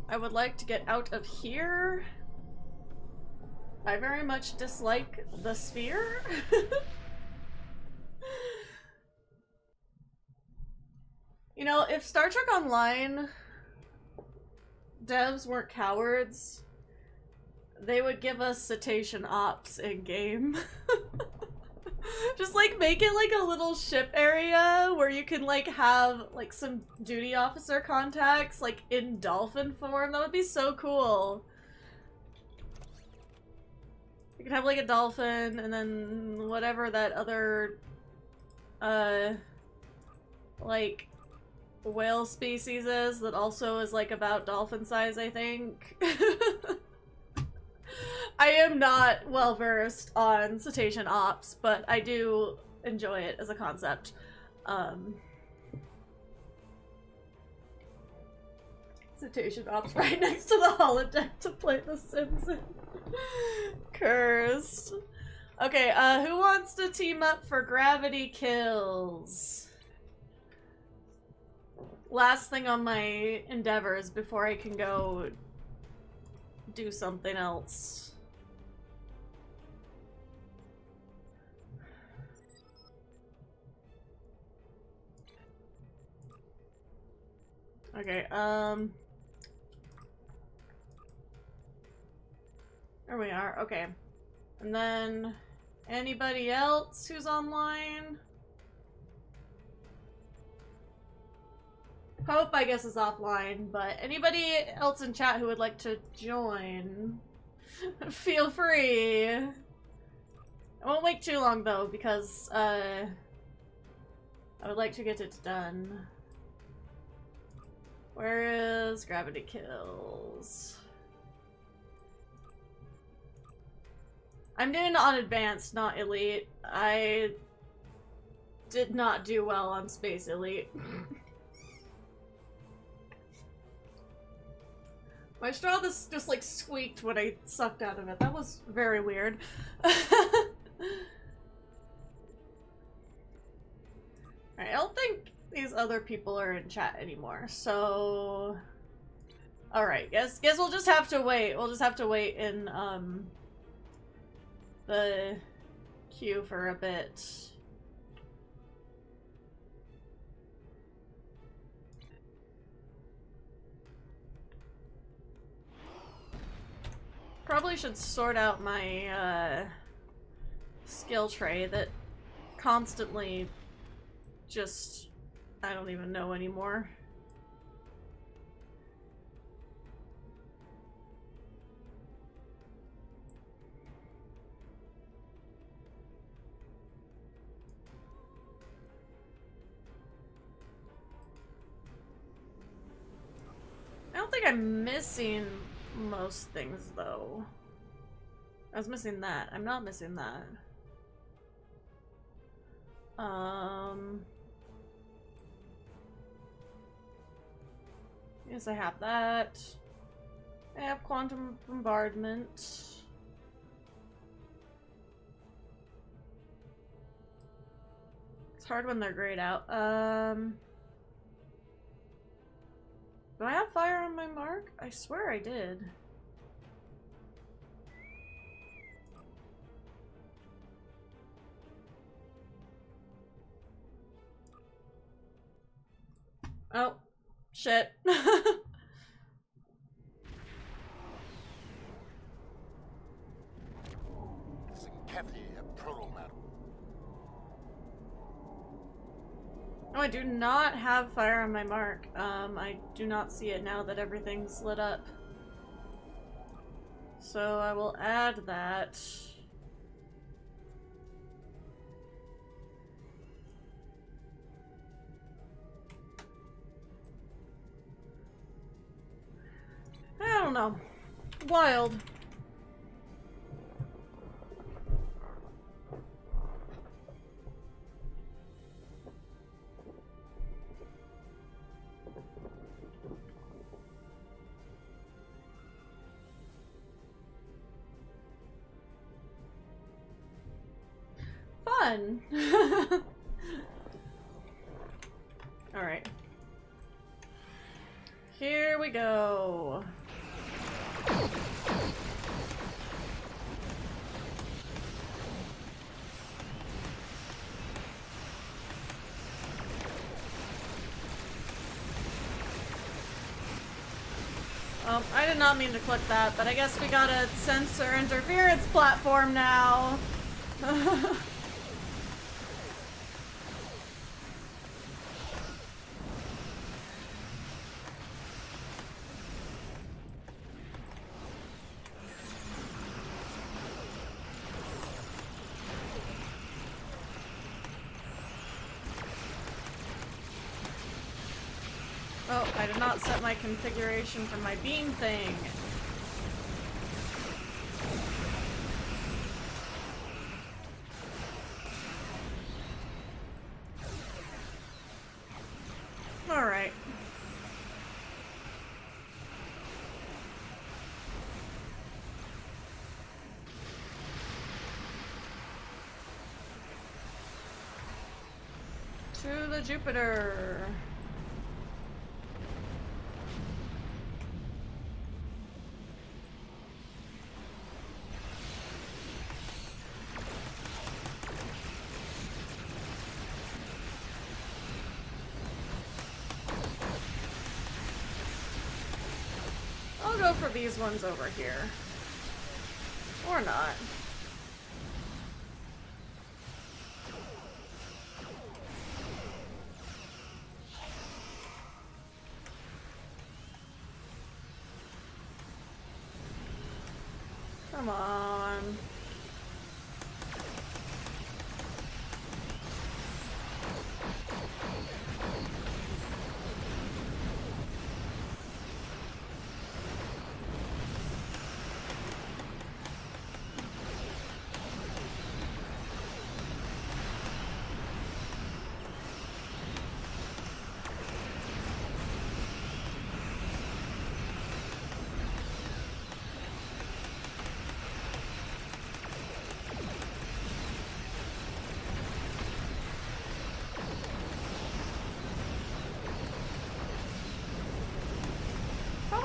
I would like to get out of here. I very much dislike the sphere. You know, if Star Trek Online devs weren't cowards, they would give us cetacean ops in game. Just like make it like a little ship area where you can like have like some duty officer contacts like in dolphin form. That would be so cool. You could have like a dolphin and then whatever that other uh like whale species is that also is like about dolphin size, I think. I am not well versed on cetacean ops, but I do enjoy it as a concept. Um, cetacean ops right next to the holodeck to play The Sims in. Cursed. Okay, uh, who wants to team up for gravity kills? Last thing on my endeavors before I can go do something else. Okay, um... There we are, okay. And then, anybody else who's online? Hope, I guess, is offline, but anybody else in chat who would like to join, feel free. I won't wait too long, though, because, uh... I would like to get it done. Where is gravity kills? I'm doing on advanced, not elite. I did not do well on space elite. My straw this just like squeaked when I sucked out of it. That was very weird. Alright, I don't think these other people are in chat anymore, so... Alright, guess guess we'll just have to wait. We'll just have to wait in um the queue for a bit. Probably should sort out my uh, skill tray that constantly just I don't even know anymore. I don't think I'm missing most things though. I was missing that. I'm not missing that. Um Yes, I have that. I have quantum bombardment. It's hard when they're grayed out. Um Do I have fire on my mark? I swear I did. Oh, shit. Oh, I do not have fire on my mark. Um, I do not see it now that everything's lit up. So I will add that. I don't know. Wild. Fun. All right. Here we go. Um, I did not mean to click that, but I guess we got a sensor interference platform now. Oh, I did not set my configuration for my beam thing. Alright. To the Jupiter. I'll go for these ones over here. Or not. Come on.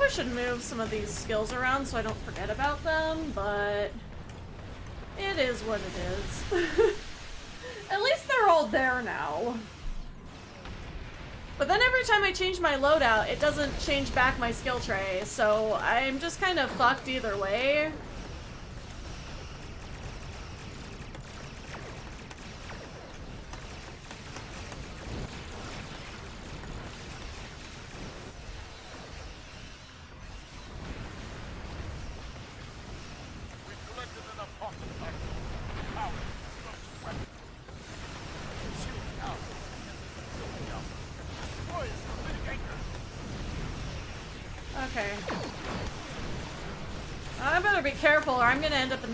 Should move some of these skills around so I don't forget about them, but it is what it is. At least they're all there now. But then every time I change my loadout, it doesn't change back my skill tray, so I'm just kind of fucked either way.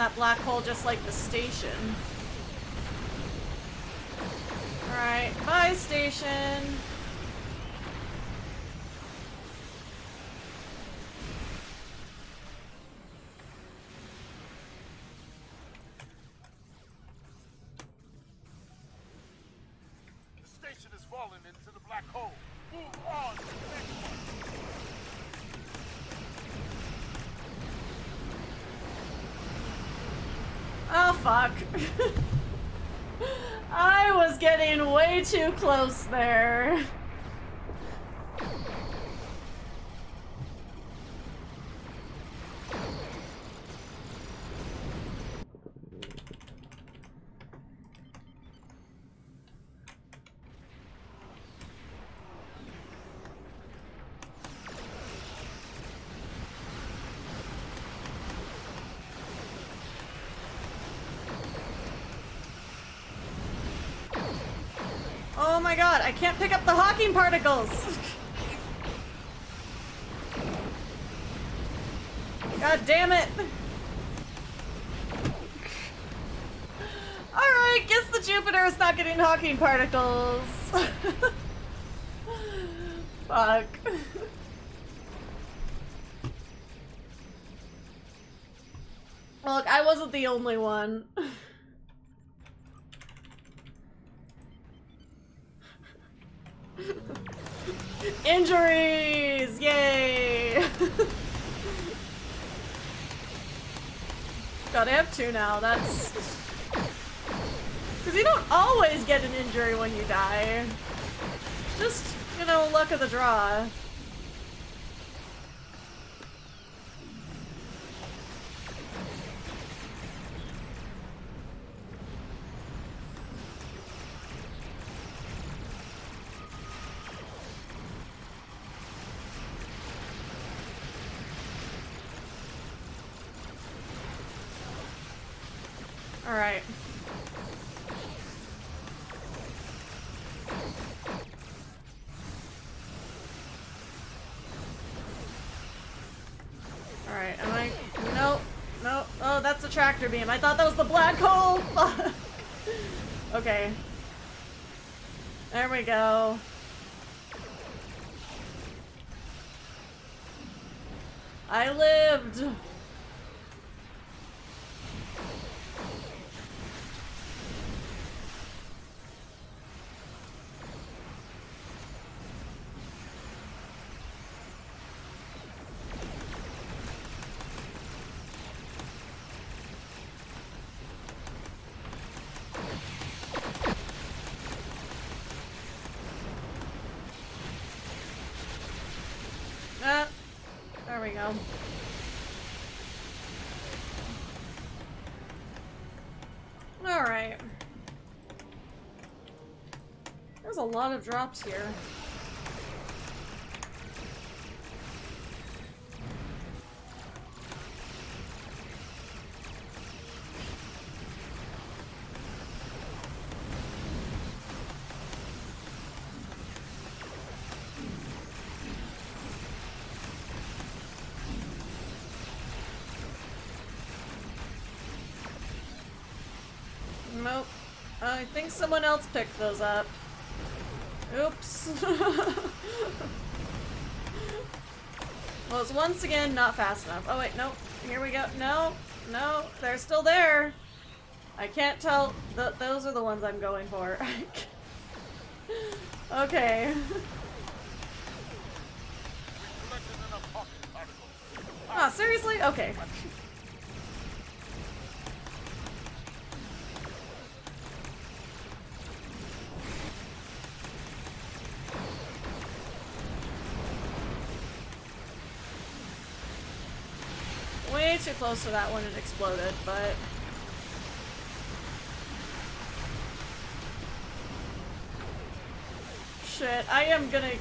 That black hole just like the station. Alright, bye station. Close there. Oh my god, I can't pick up the Hawking particles! God damn it! Alright, guess the Jupiter is not getting Hawking particles. Fuck. Look, I wasn't the only one. Two now. That's. Because you don't always get an injury when you die. Just, you know, luck of the draw. Alright. Alright, am I... Nope. Nope. Oh, that's a tractor beam. I thought that was the black hole! Okay. There we go. I lived! Lot of drops here. Nope. I think someone else picked those up. Oops. well, it's once again not fast enough. Oh wait, nope. Here we go. No, no, they're still there. I can't tell. Th those are the ones I'm going for. okay. Ah, seriously? Okay. Too close to that one, it exploded, but... Shit, I am gonna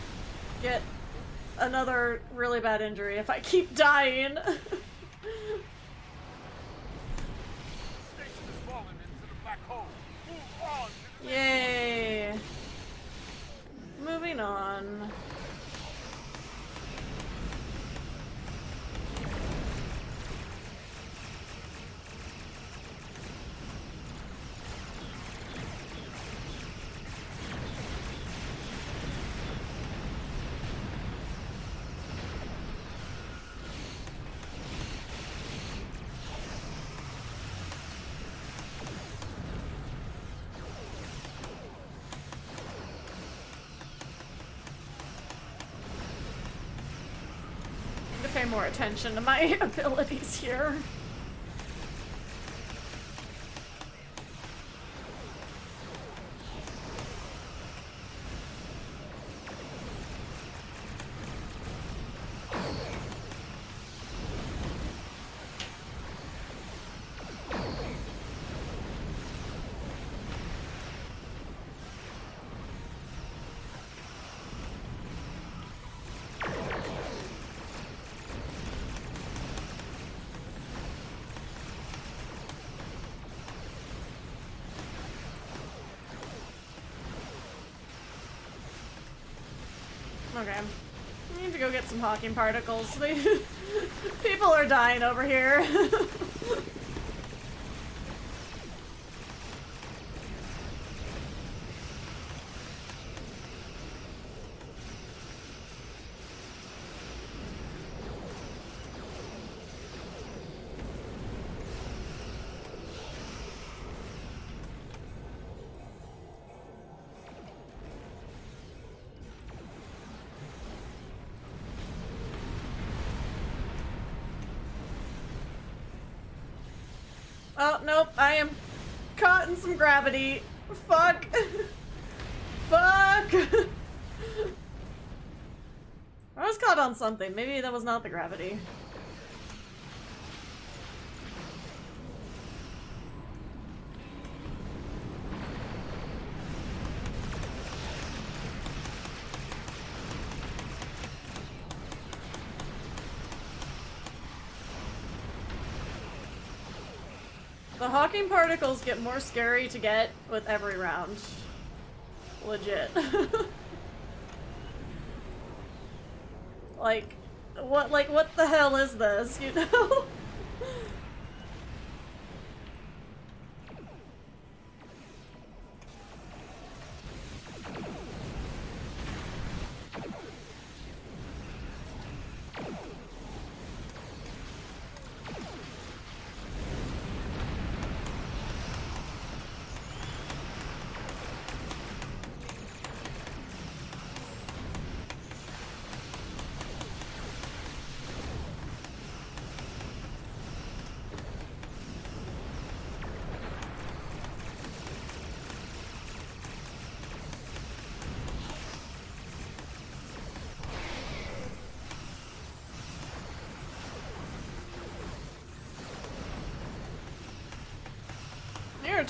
get another really bad injury if I keep dying. The station has fallen into the black hole. Move on to the Yay. Moving on. Need to pay more attention to my abilities here. Okay. I need to go get some hawking particles. People are dying over here. gravity. Fuck. Fuck. I was caught on something. Maybe that was not the gravity. Particles get more scary to get with every round. Legit. like, what, like, what the hell is this, you know?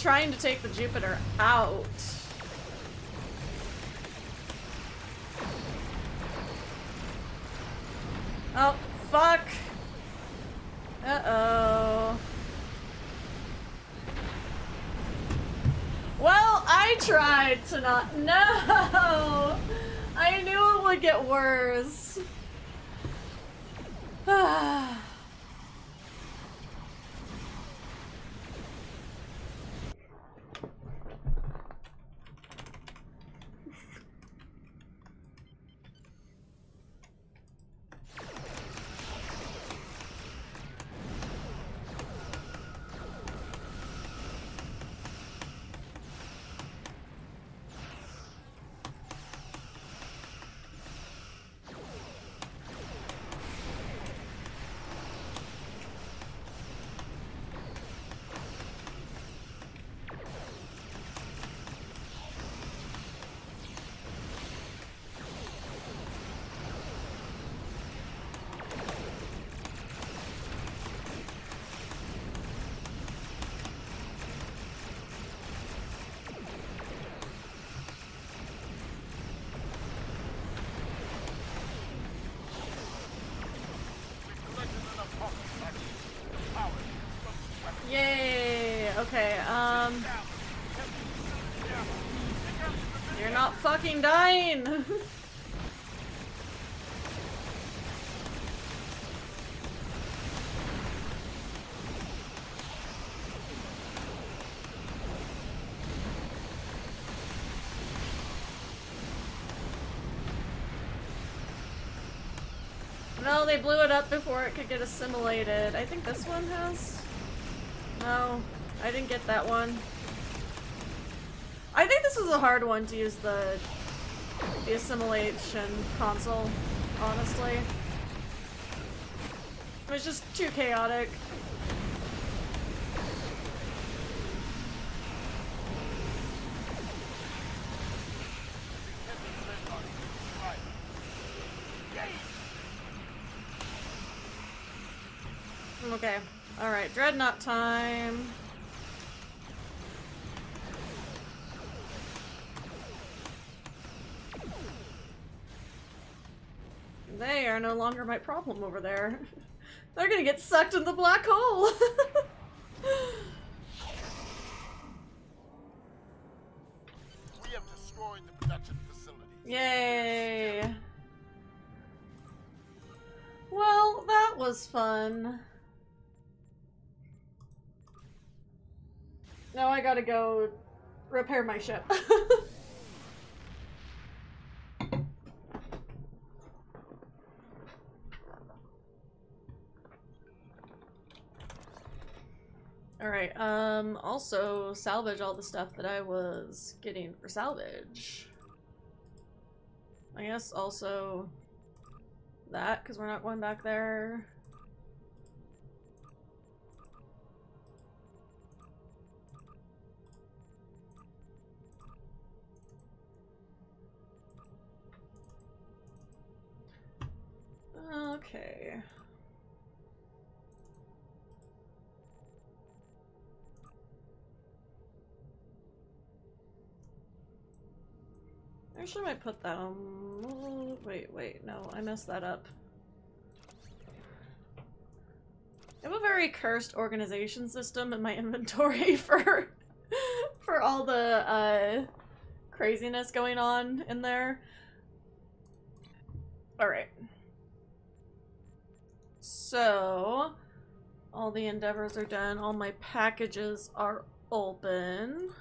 trying to take the Jupiter out. Oh, fuck. Uh-oh. Well, I tried to not- No! I knew it would get worse. They blew it up before it could get assimilated. I think this one has? No, I didn't get that one. I think this was a hard one to use the, the assimilation console, honestly. It was just too chaotic. Okay. Alright, Dreadnought time. They are no longer my problem over there. They're gonna get sucked in the black hole! We have destroyed the production facilities. Yay! Well, that was fun. Now I gotta go repair my ship. Alright, um, also salvage all the stuff that I was getting for salvage. I guess also that, because we're not going back there. I might put that on. Wait, wait, no, I messed that up. I have a very cursed organization system in my inventory for for all the uh, craziness going on in there. Alright. So, all the endeavors are done. All my packages are open.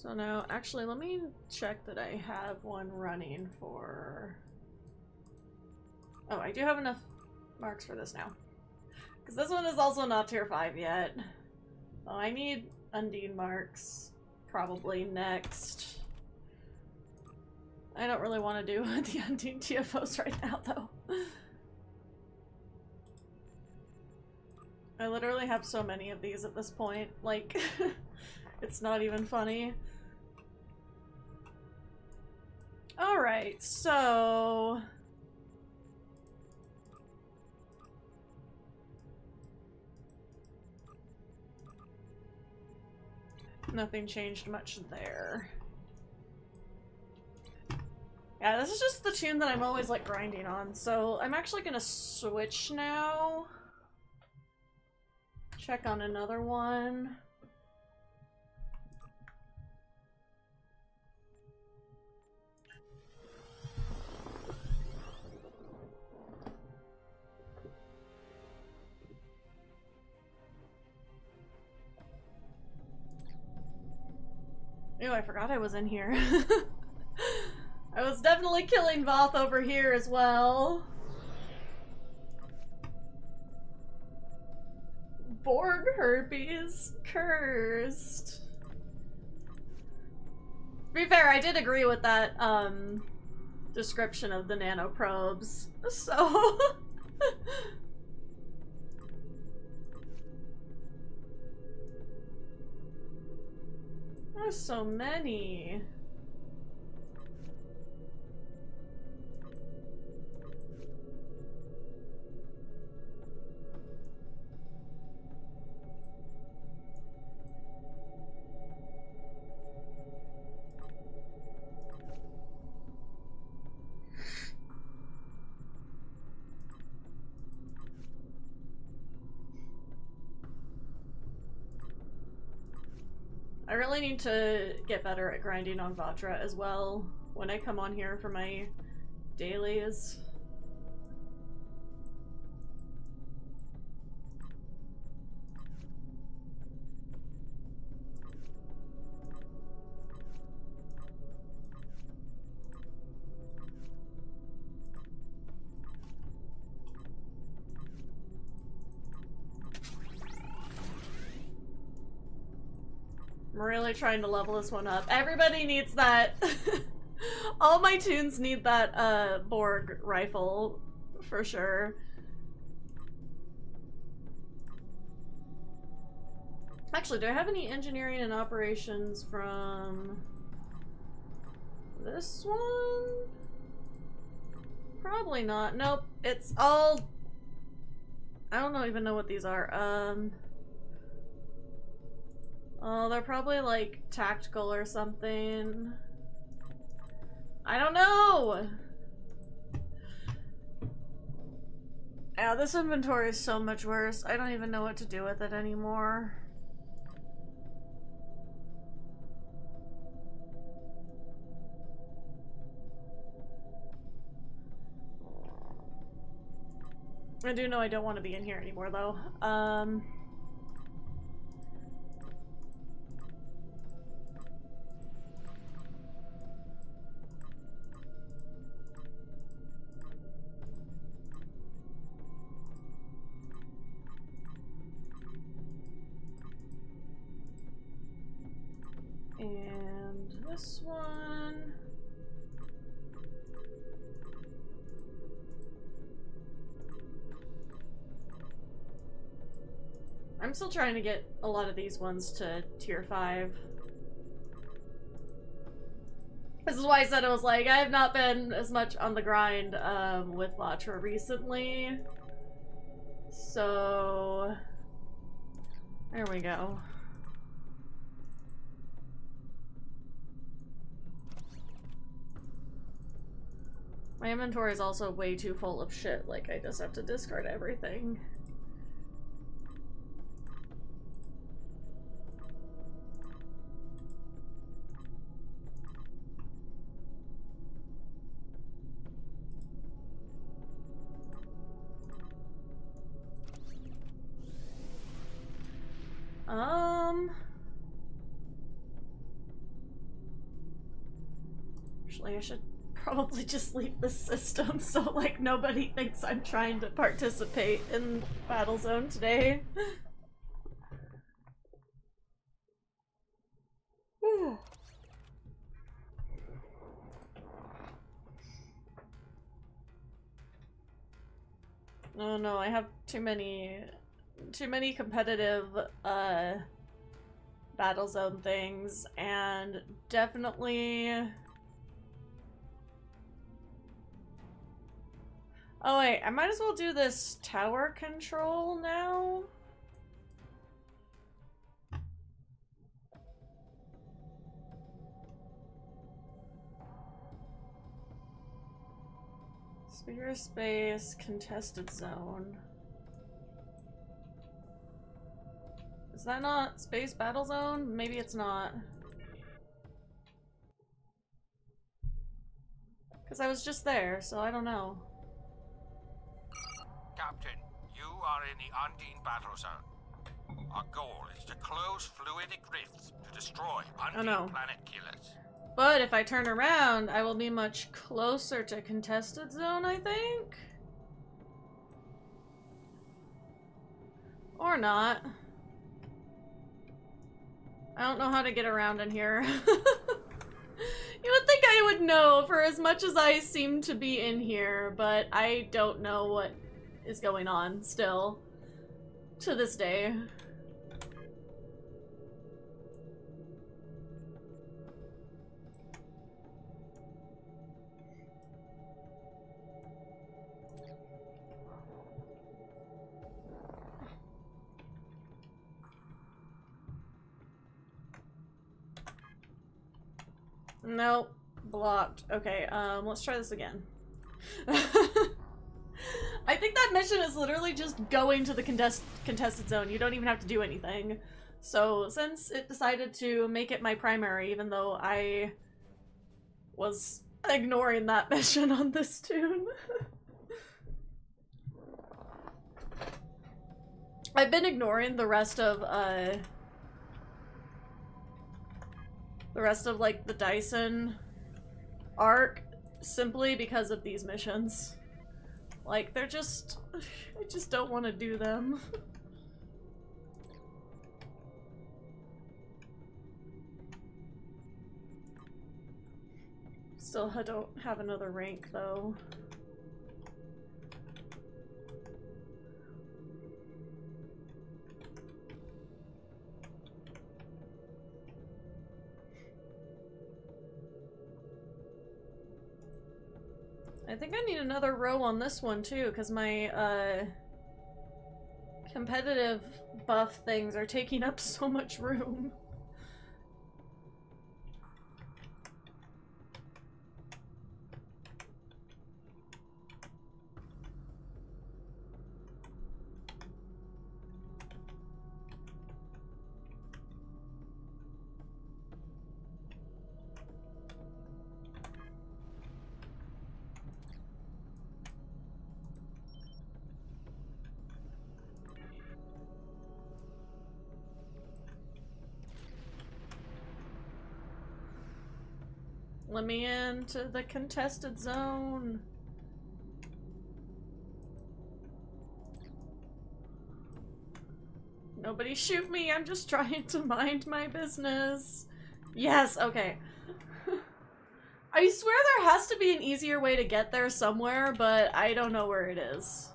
So now, actually, let me check that I have one running for... Oh, I do have enough marks for this now. Because this one is also not tier 5 yet. Oh, I need Undine marks probably next. I don't really want to do the Undine TFOs right now, though. I literally have so many of these at this point. Like, it's not even funny. Alright, so... Nothing changed much there. Yeah, this is just the toon that I'm always like grinding on, so I'm actually gonna switch now. Check on another one. Ew, I forgot I was in here. I was definitely killing Voth over here as well. Borg herpes cursed. To be fair, I did agree with that um description of the nanoprobes. So There's so many. Really need to get better at grinding on Vatra as well when I come on here for my dailies. Really trying to level this one up. Everybody needs that. All my toons need that uh, Borg rifle for sure. Actually, do I have any engineering and operations from this one? Probably not. Nope. It's all... I don't know, even know what these are. Um... Oh, they're probably like tactical or something. I don't know! Yeah, this inventory is so much worse. I don't even know what to do with it anymore. I do know I don't want to be in here anymore, though. Um... this one. I'm still trying to get a lot of these ones to tier 5. This is why I said it was like, I have not been as much on the grind um, with Latra recently. So... There we go. My inventory is also way too full of shit, like I just have to discard everything. Um... Actually, I should probably just leave the system so like nobody thinks I'm trying to participate in Battlezone today. Oh no, I have too many too many competitive uh battle zone things and definitely Oh wait, I might as well do this tower control now. Sphere space, contested zone. Is that not space battle zone? Maybe it's not. Because I was just there, so I don't know. In the Undine battle zone. Our goal is to close fluidic rifts to destroy Undine no. planet killers. But if I turn around, I will be much closer to contested zone, I think? Or not. I don't know how to get around in here. you would think I would know for as much as I seem to be in here, but I don't know what is going on still to this day. Nope. Blocked. Okay, um, let's try this again. I think that mission is literally just going to the contest contested zone. You don't even have to do anything. So since it decided to make it my primary, even though I was ignoring that mission on this toon. I've been ignoring the rest of, uh... The rest of, like, the Dyson arc simply because of these missions. Like, they're just... I just don't want to do them. Still I don't have another rank, though. I think I need another row on this one too, because my uh, competitive buff things are taking up so much room. Let me into the contested zone. Nobody shoot me, I'm just trying to mind my business. Yes, okay. I swear there has to be an easier way to get there somewhere, but I don't know where it is.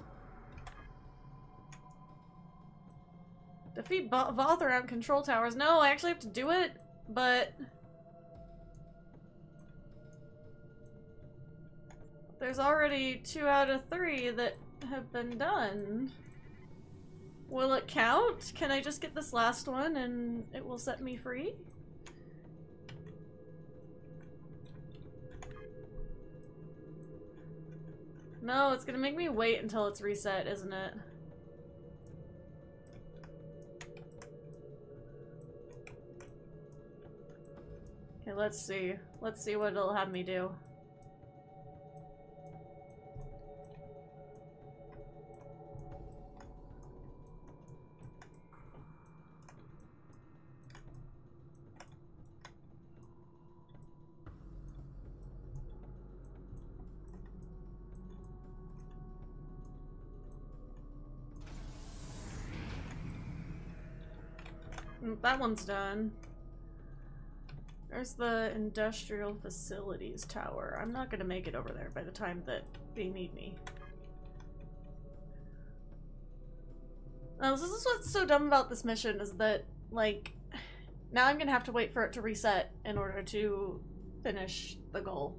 Defeat Voth around control towers. No, I actually have to do it, but... There's already two out of three that have been done. Will it count? Can I just get this last one and it will set me free? No, it's gonna make me wait until it's reset, isn't it? Okay, let's see. Let's see what it'll have me do. That one's done. There's the industrial facilities tower. I'm not gonna make it over there by the time that they need me. Now, this is what's so dumb about this mission is that, like, now I'm gonna have to wait for it to reset in order to finish the goal.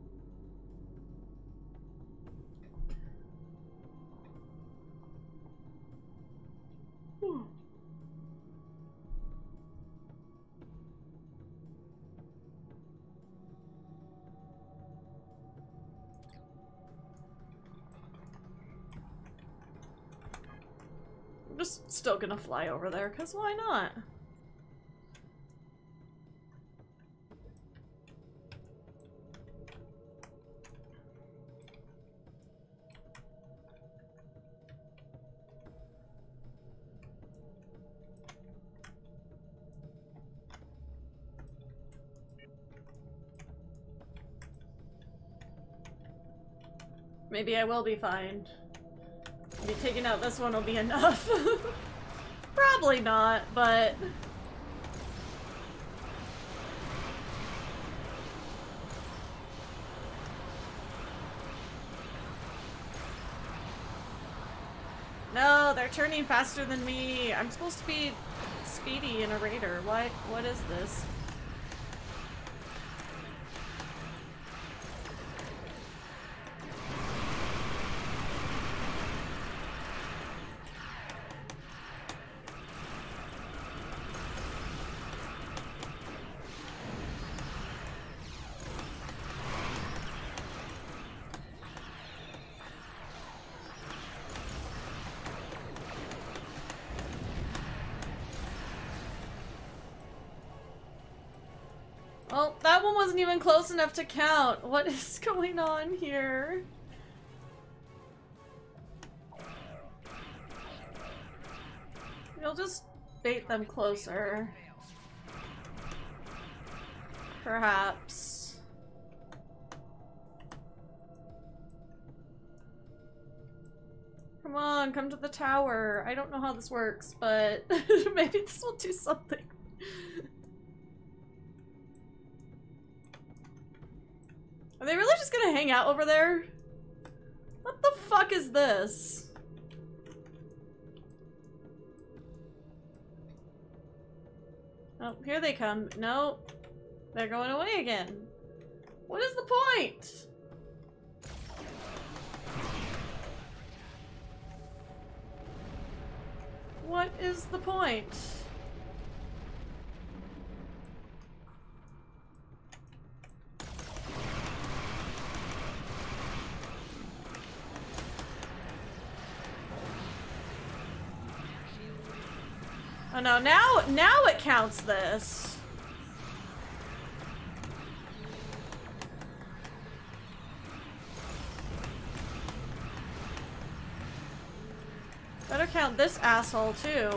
Still gonna fly over there, because why not? Maybe I will be fine. Maybe taking out this one will be enough. Probably not, but... No, they're turning faster than me. I'm supposed to be speedy in a raider. What? What is this? Wasn't even close enough to count. What is going on here? You'll just bait them closer. Perhaps. Come on, come to the tower. I don't know how this works, but maybe this will do something. Out over there? What the fuck is this? Oh, here they come. No, they're going away again. What is the point? What is the point? No, now now it counts this. Better count this asshole too.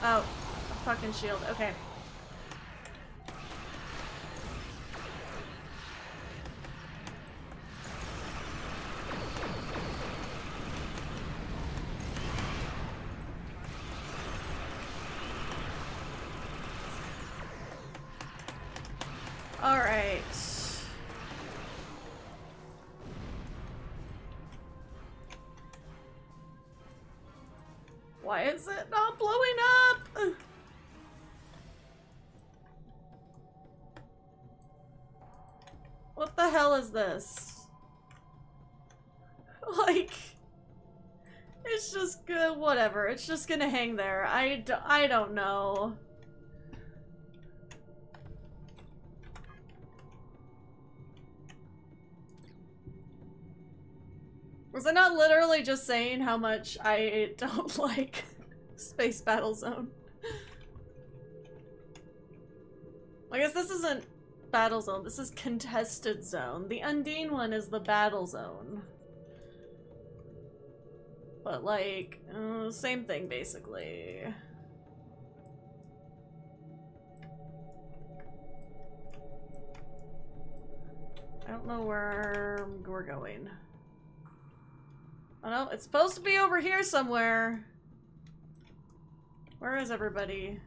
Oh, a fucking shield. Okay. It's just gonna hang there. I, d I don't know. Was I not literally just saying how much I don't like Space Battle Zone? I guess this isn't Battle Zone, this is Contested Zone. The Undine one is the Battle Zone. But like, uh, same thing basically. I don't know where we're going. Oh no, it's supposed to be over here somewhere. Where is everybody?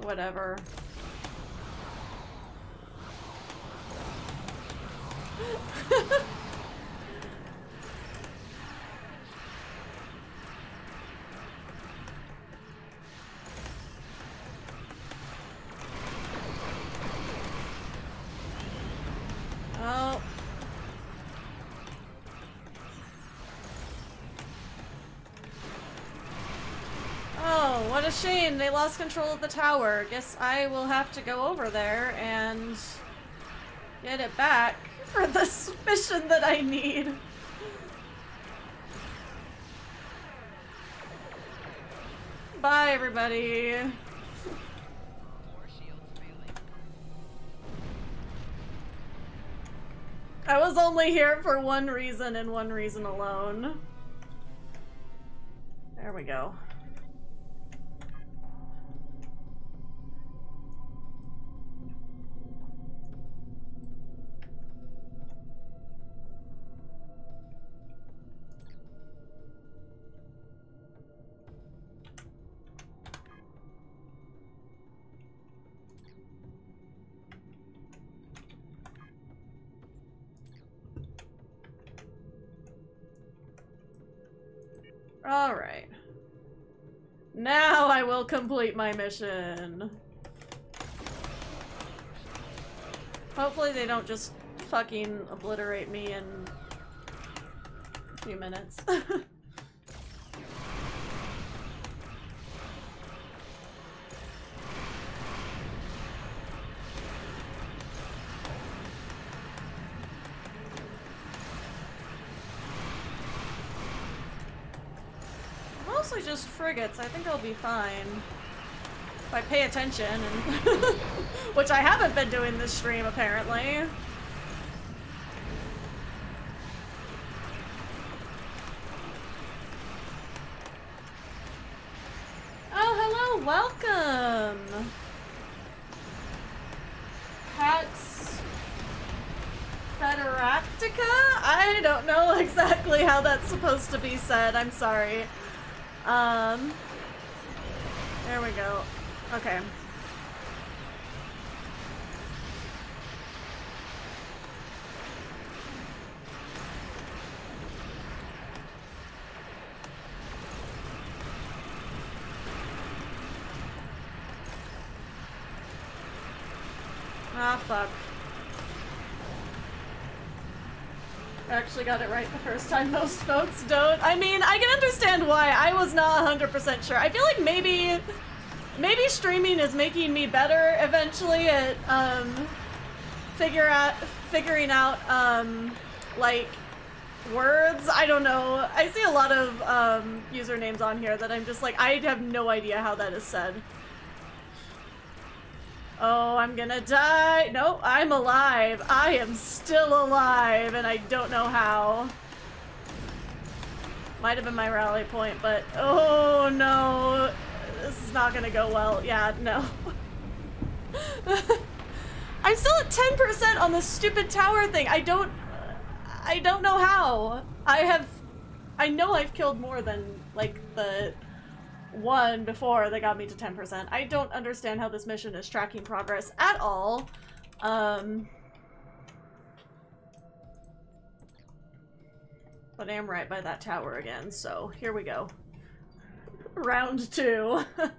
Whatever. Oh. Oh, what a shame. They lost control of the tower. Guess I will have to go over there and get it back for this mission that I need. Bye, everybody. I was only here for one reason and one reason alone. There we go. Complete my mission. Hopefully they don't just fucking obliterate me in a few minutes. frigates. I think I'll be fine. If I pay attention, and which I haven't been doing this stream, apparently. Oh, hello, welcome! Pax Federactica? I don't know exactly how that's supposed to be said, I'm sorry. Um, there we go. Okay. Ah, fuck. I got it right the first time. Most folks don't. I mean, I can understand why. I was not 100% sure. I feel like maybe, maybe streaming is making me better eventually at um, figure out figuring out um, like words. I don't know. I see a lot of um, usernames on here that I'm just like I have no idea how that is said. Oh, I'm gonna die. No, I'm alive. I am still alive, and I don't know how. Might have been my rally point, but oh no. This is not gonna go well. Yeah, no. I'm still at 10% on the stupid tower thing. I don't... I don't know how. I have... I know I've killed more than, like, the one before that got me to 10%. I don't understand how this mission is tracking progress at all. Um, but I am right by that tower again, so here we go. Round two.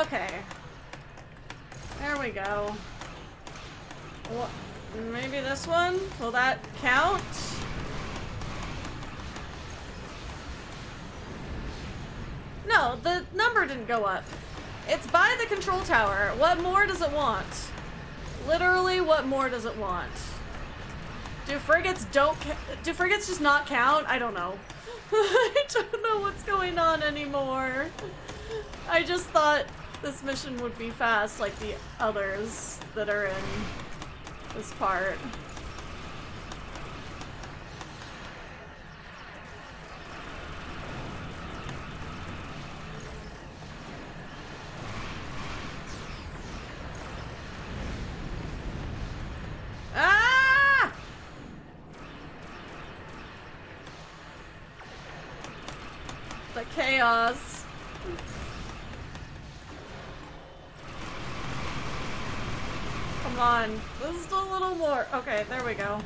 Okay. There we go. What? Maybe this one? Will that count? No, the number didn't go up. It's by the control tower. What more does it want? Literally, what more does it want? Do frigates don't do frigates just not count? I don't know. I don't know what's going on anymore. I just thought this mission would be fast like the others that are in this part. Ah! The chaos. Come on. Just a little there we go.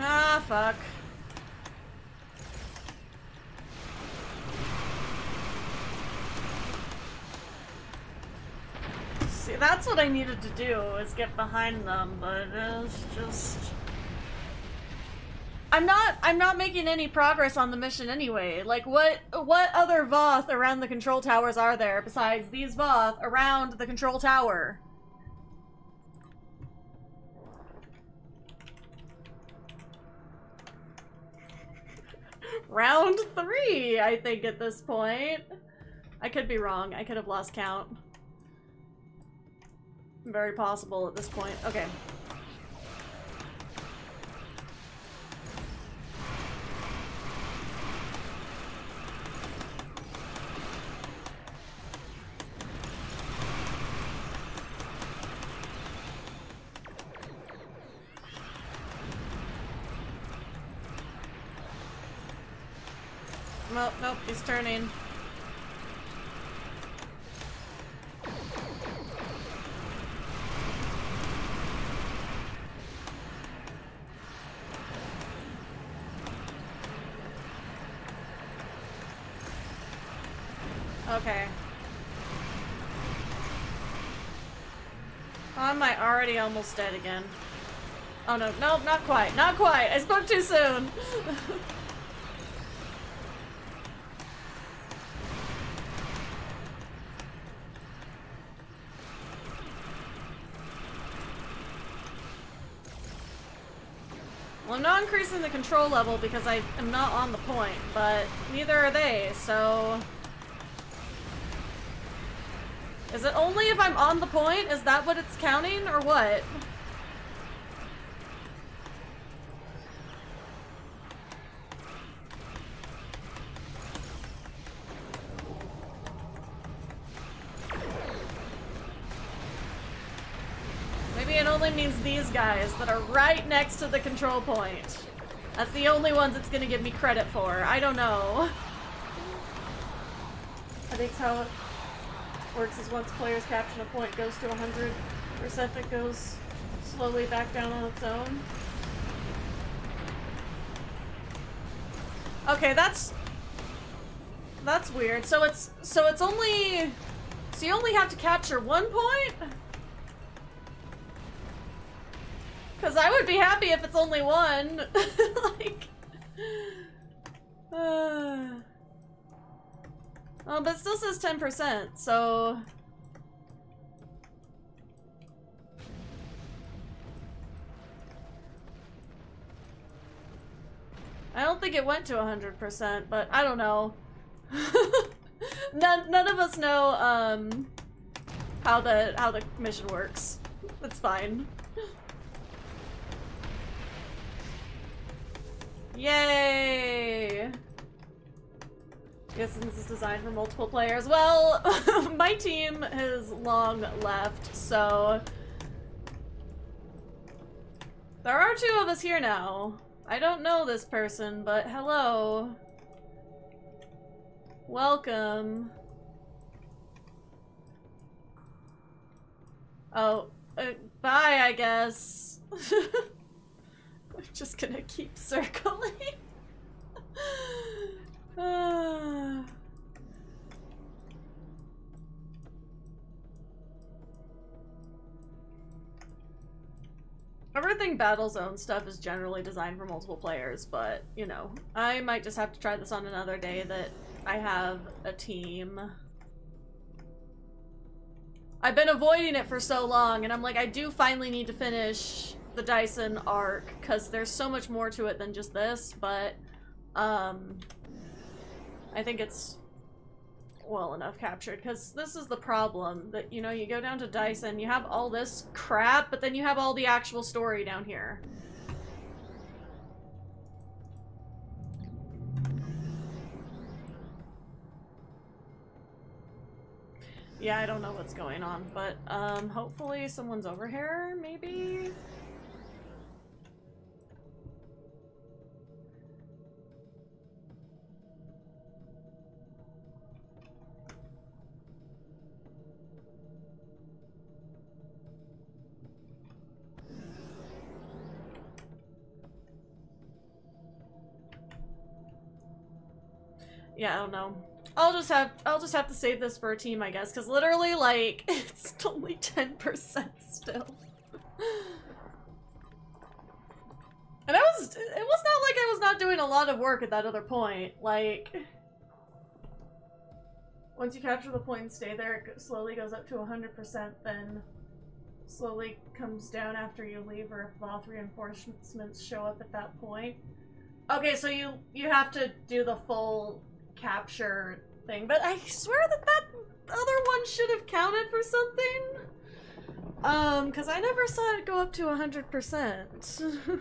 Ah, fuck. See, that's what I needed to do, is get behind them, but it's just... I'm not, I'm not making any progress on the mission anyway. Like, what, what other Voth around the control towers are there besides these Voth around the control tower? Round three, I think, at this point. I could be wrong. I could have lost count. Very possible at this point. Okay. Already almost dead again? Oh no, no, not quite, not quite. I spoke too soon. well, I'm not increasing the control level because I am not on the point, but neither are they, so... Is it only if I'm on the point? Is that what it's counting, or what? Maybe it only means these guys that are right next to the control point. That's the only ones it's gonna give me credit for. I don't know. I think it works is once players capture a point goes to 100%, it goes slowly back down on its own. Okay, that's... That's weird. So it's... So it's only... So you only have to capture one point? Because I would be happy if it's only one. like... Uh... Oh, but still says 10%, so... I don't think it went to 100%, but I don't know. none, none of us know, um, how the, how the mission works. It's fine. Yay! Yes, this is designed for multiple players. Well, my team has long left, so... There are two of us here now. I don't know this person, but hello. Welcome. Oh, uh, bye, I guess. I'm just gonna keep circling. Ah. Everything Battlezone stuff is generally designed for multiple players, but, you know, I might just have to try this on another day that I have a team. I've been avoiding it for so long, and I'm like, I do finally need to finish the Dyson arc, because there's so much more to it than just this, but, um, I think it's well enough captured because this is the problem that you know you go down to Dyson you have all this crap but then you have all the actual story down here. Yeah I don't know what's going on but um hopefully someone's over here maybe Yeah, I don't know. I'll just have I'll just have to save this for a team, I guess, because literally, like, it's only 10% still. and I was it was not like I was not doing a lot of work at that other point. Like once you capture the point and stay there, it slowly goes up to 100%, then slowly comes down after you leave or if Voth reinforcements show up at that point. Okay, so you you have to do the full capture thing, but I swear that that other one should have counted for something. Um, because I never saw it go up to 100%.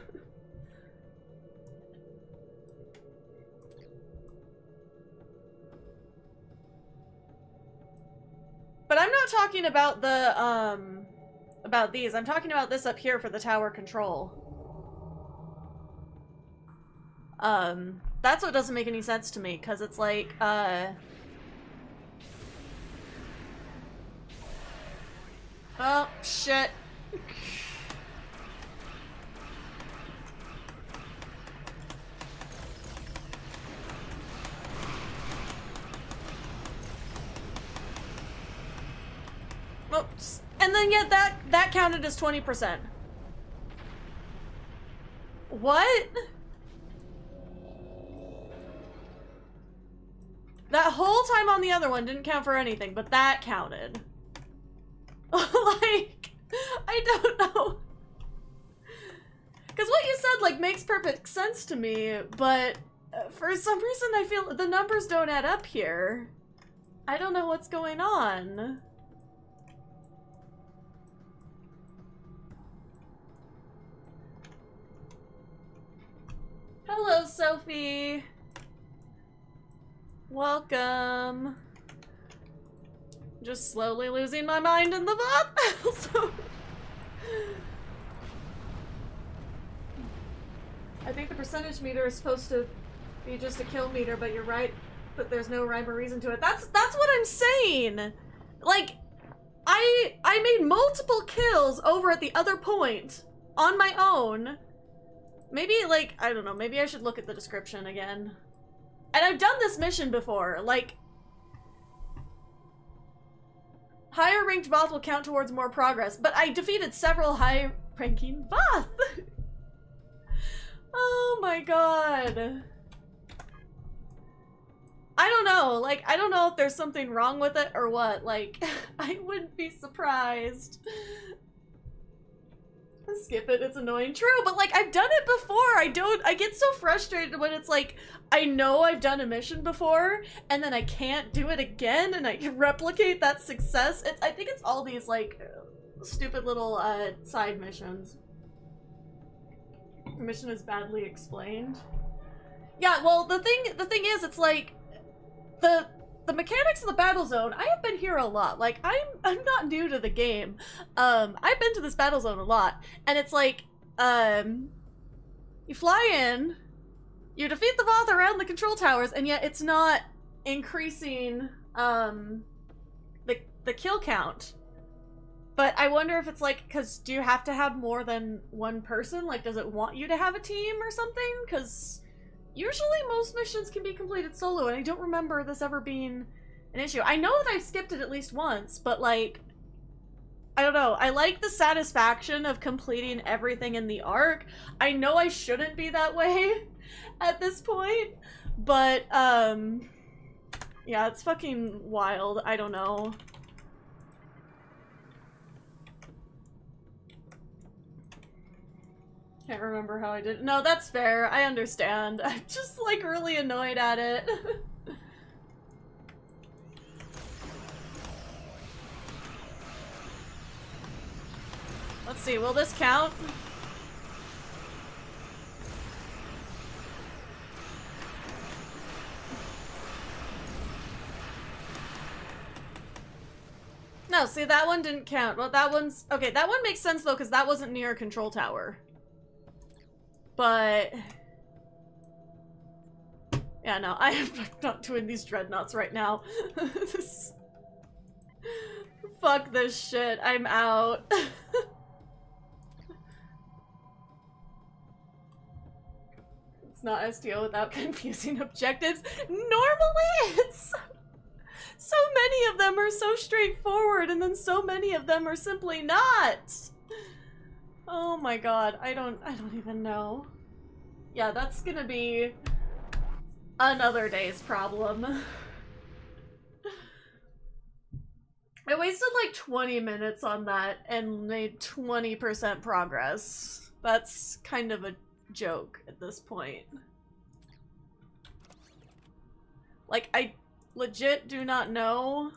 but I'm not talking about the, um, about these. I'm talking about this up here for the tower control. Um, that's what doesn't make any sense to me, because it's like, uh... Oh, shit. Oops. And then yet that that counted as 20%. What? That whole time on the other one didn't count for anything, but that counted. like, I don't know. Because what you said, like, makes perfect sense to me, but uh, for some reason I feel the numbers don't add up here. I don't know what's going on. Hello, Sophie. Welcome. Just slowly losing my mind in the bot. I think the percentage meter is supposed to be just a kill meter, but you're right that there's no rhyme or reason to it. That's that's what I'm saying. Like, I I made multiple kills over at the other point on my own. Maybe like I don't know. Maybe I should look at the description again. And I've done this mission before. Like, higher ranked Voth will count towards more progress, but I defeated several high ranking Voth. oh my god. I don't know. Like, I don't know if there's something wrong with it or what. Like, I wouldn't be surprised. Skip it, it's annoying. True, but like, I've done it before. I don't, I get so frustrated when it's like, I know I've done a mission before, and then I can't do it again, and I can replicate that success. It's, I think it's all these, like, stupid little, uh, side missions. The mission is badly explained. Yeah, well, the thing, the thing is, it's like, the the mechanics of the battle zone i have been here a lot. Like i'm i'm not new to the game. Um i've been to this battle zone a lot. And it's like um you fly in you defeat the Voth around the control towers and yet it's not increasing um the the kill count. But i wonder if it's like because do you have to have more than one person? Like does it want you to have a team or something? Because Usually most missions can be completed solo, and I don't remember this ever being an issue. I know that I've skipped it at least once, but like, I don't know. I like the satisfaction of completing everything in the arc. I know I shouldn't be that way at this point, but um, yeah, it's fucking wild. I don't know. Can't remember how I did. No, that's fair. I understand. I'm just like really annoyed at it. Let's see, will this count? No, see, that one didn't count. Well, that one's... Okay, that one makes sense, though, because that wasn't near a control tower. But... Yeah, no, I am not doing these dreadnoughts right now. this... Fuck this shit. I'm out. it's not STO without confusing objectives. Normally, it's... So many of them are so straightforward, and then so many of them are simply not. Oh my god, I don't I don't even know. Yeah, that's gonna be another day's problem. I wasted like 20 minutes on that and made 20% progress. That's kind of a joke at this point. Like, I legit do not know,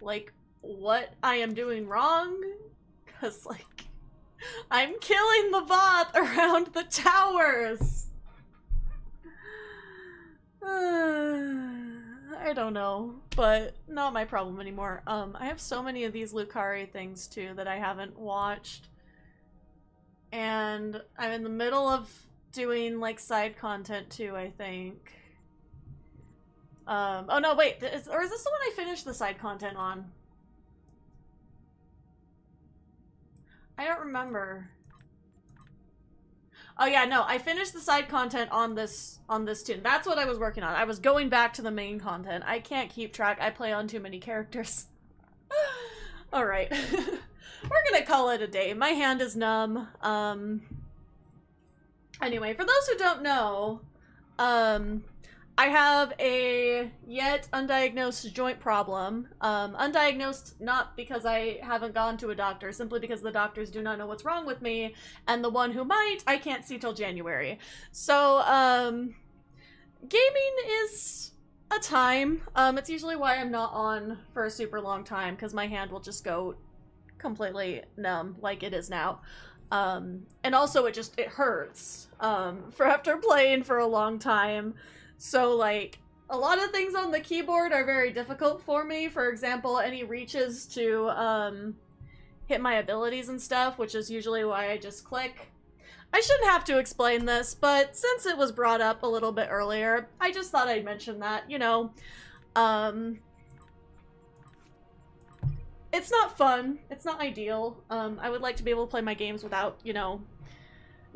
like, what I am doing wrong because, like, I'm killing the bot around the towers! I don't know, but not my problem anymore. Um, I have so many of these Lucari things, too, that I haven't watched. And I'm in the middle of doing, like, side content, too, I think. Um, oh no, wait, is, or is this the one I finished the side content on? I don't remember. Oh yeah, no, I finished the side content on this on this toon. That's what I was working on. I was going back to the main content. I can't keep track. I play on too many characters. All right. We're going to call it a day. My hand is numb. Um Anyway, for those who don't know, um I have a yet undiagnosed joint problem. Um, undiagnosed not because I haven't gone to a doctor, simply because the doctors do not know what's wrong with me, and the one who might, I can't see till January. So, um, gaming is a time. Um, it's usually why I'm not on for a super long time, because my hand will just go completely numb, like it is now. Um, and also it just, it hurts, um, for after playing for a long time. So, like, a lot of things on the keyboard are very difficult for me. For example, any reaches to um, hit my abilities and stuff, which is usually why I just click. I shouldn't have to explain this, but since it was brought up a little bit earlier, I just thought I'd mention that, you know. Um, it's not fun. It's not ideal. Um, I would like to be able to play my games without, you know,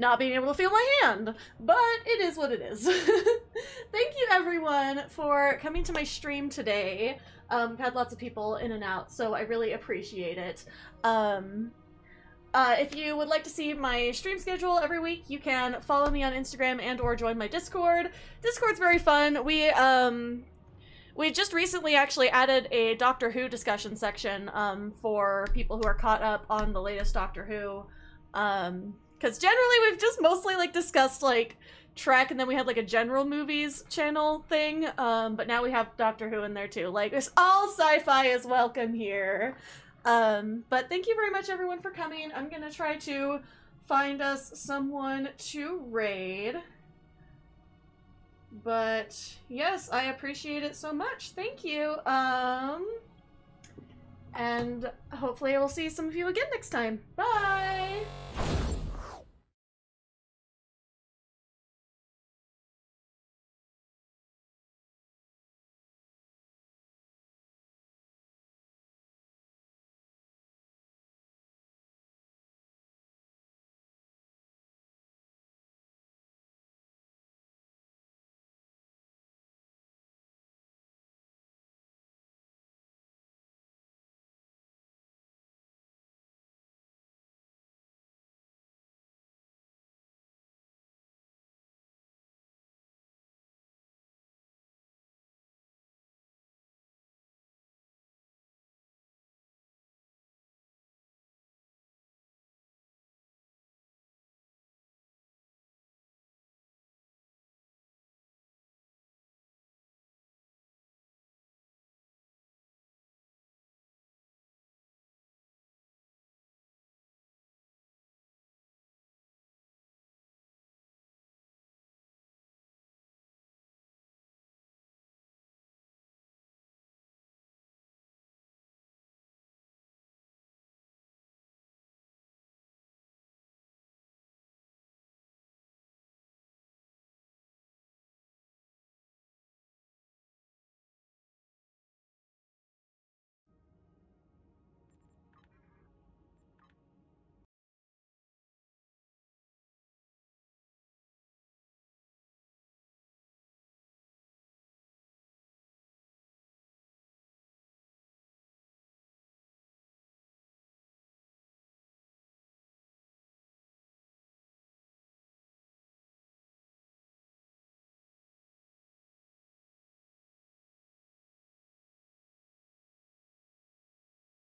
not being able to feel my hand, but it is what it is. Thank you everyone for coming to my stream today. Um, had lots of people in and out, so I really appreciate it. Um, uh, if you would like to see my stream schedule every week, you can follow me on Instagram and or join my Discord. Discord's very fun. We um we just recently actually added a Doctor Who discussion section um, for people who are caught up on the latest Doctor Who. Um, because generally we've just mostly like discussed like Trek, and then we had like a general movies channel thing. Um, but now we have Doctor Who in there too. Like, it's all sci-fi is welcome here. Um, but thank you very much everyone for coming. I'm gonna try to find us someone to raid. But yes, I appreciate it so much. Thank you. Um, and hopefully I will see some of you again next time. Bye!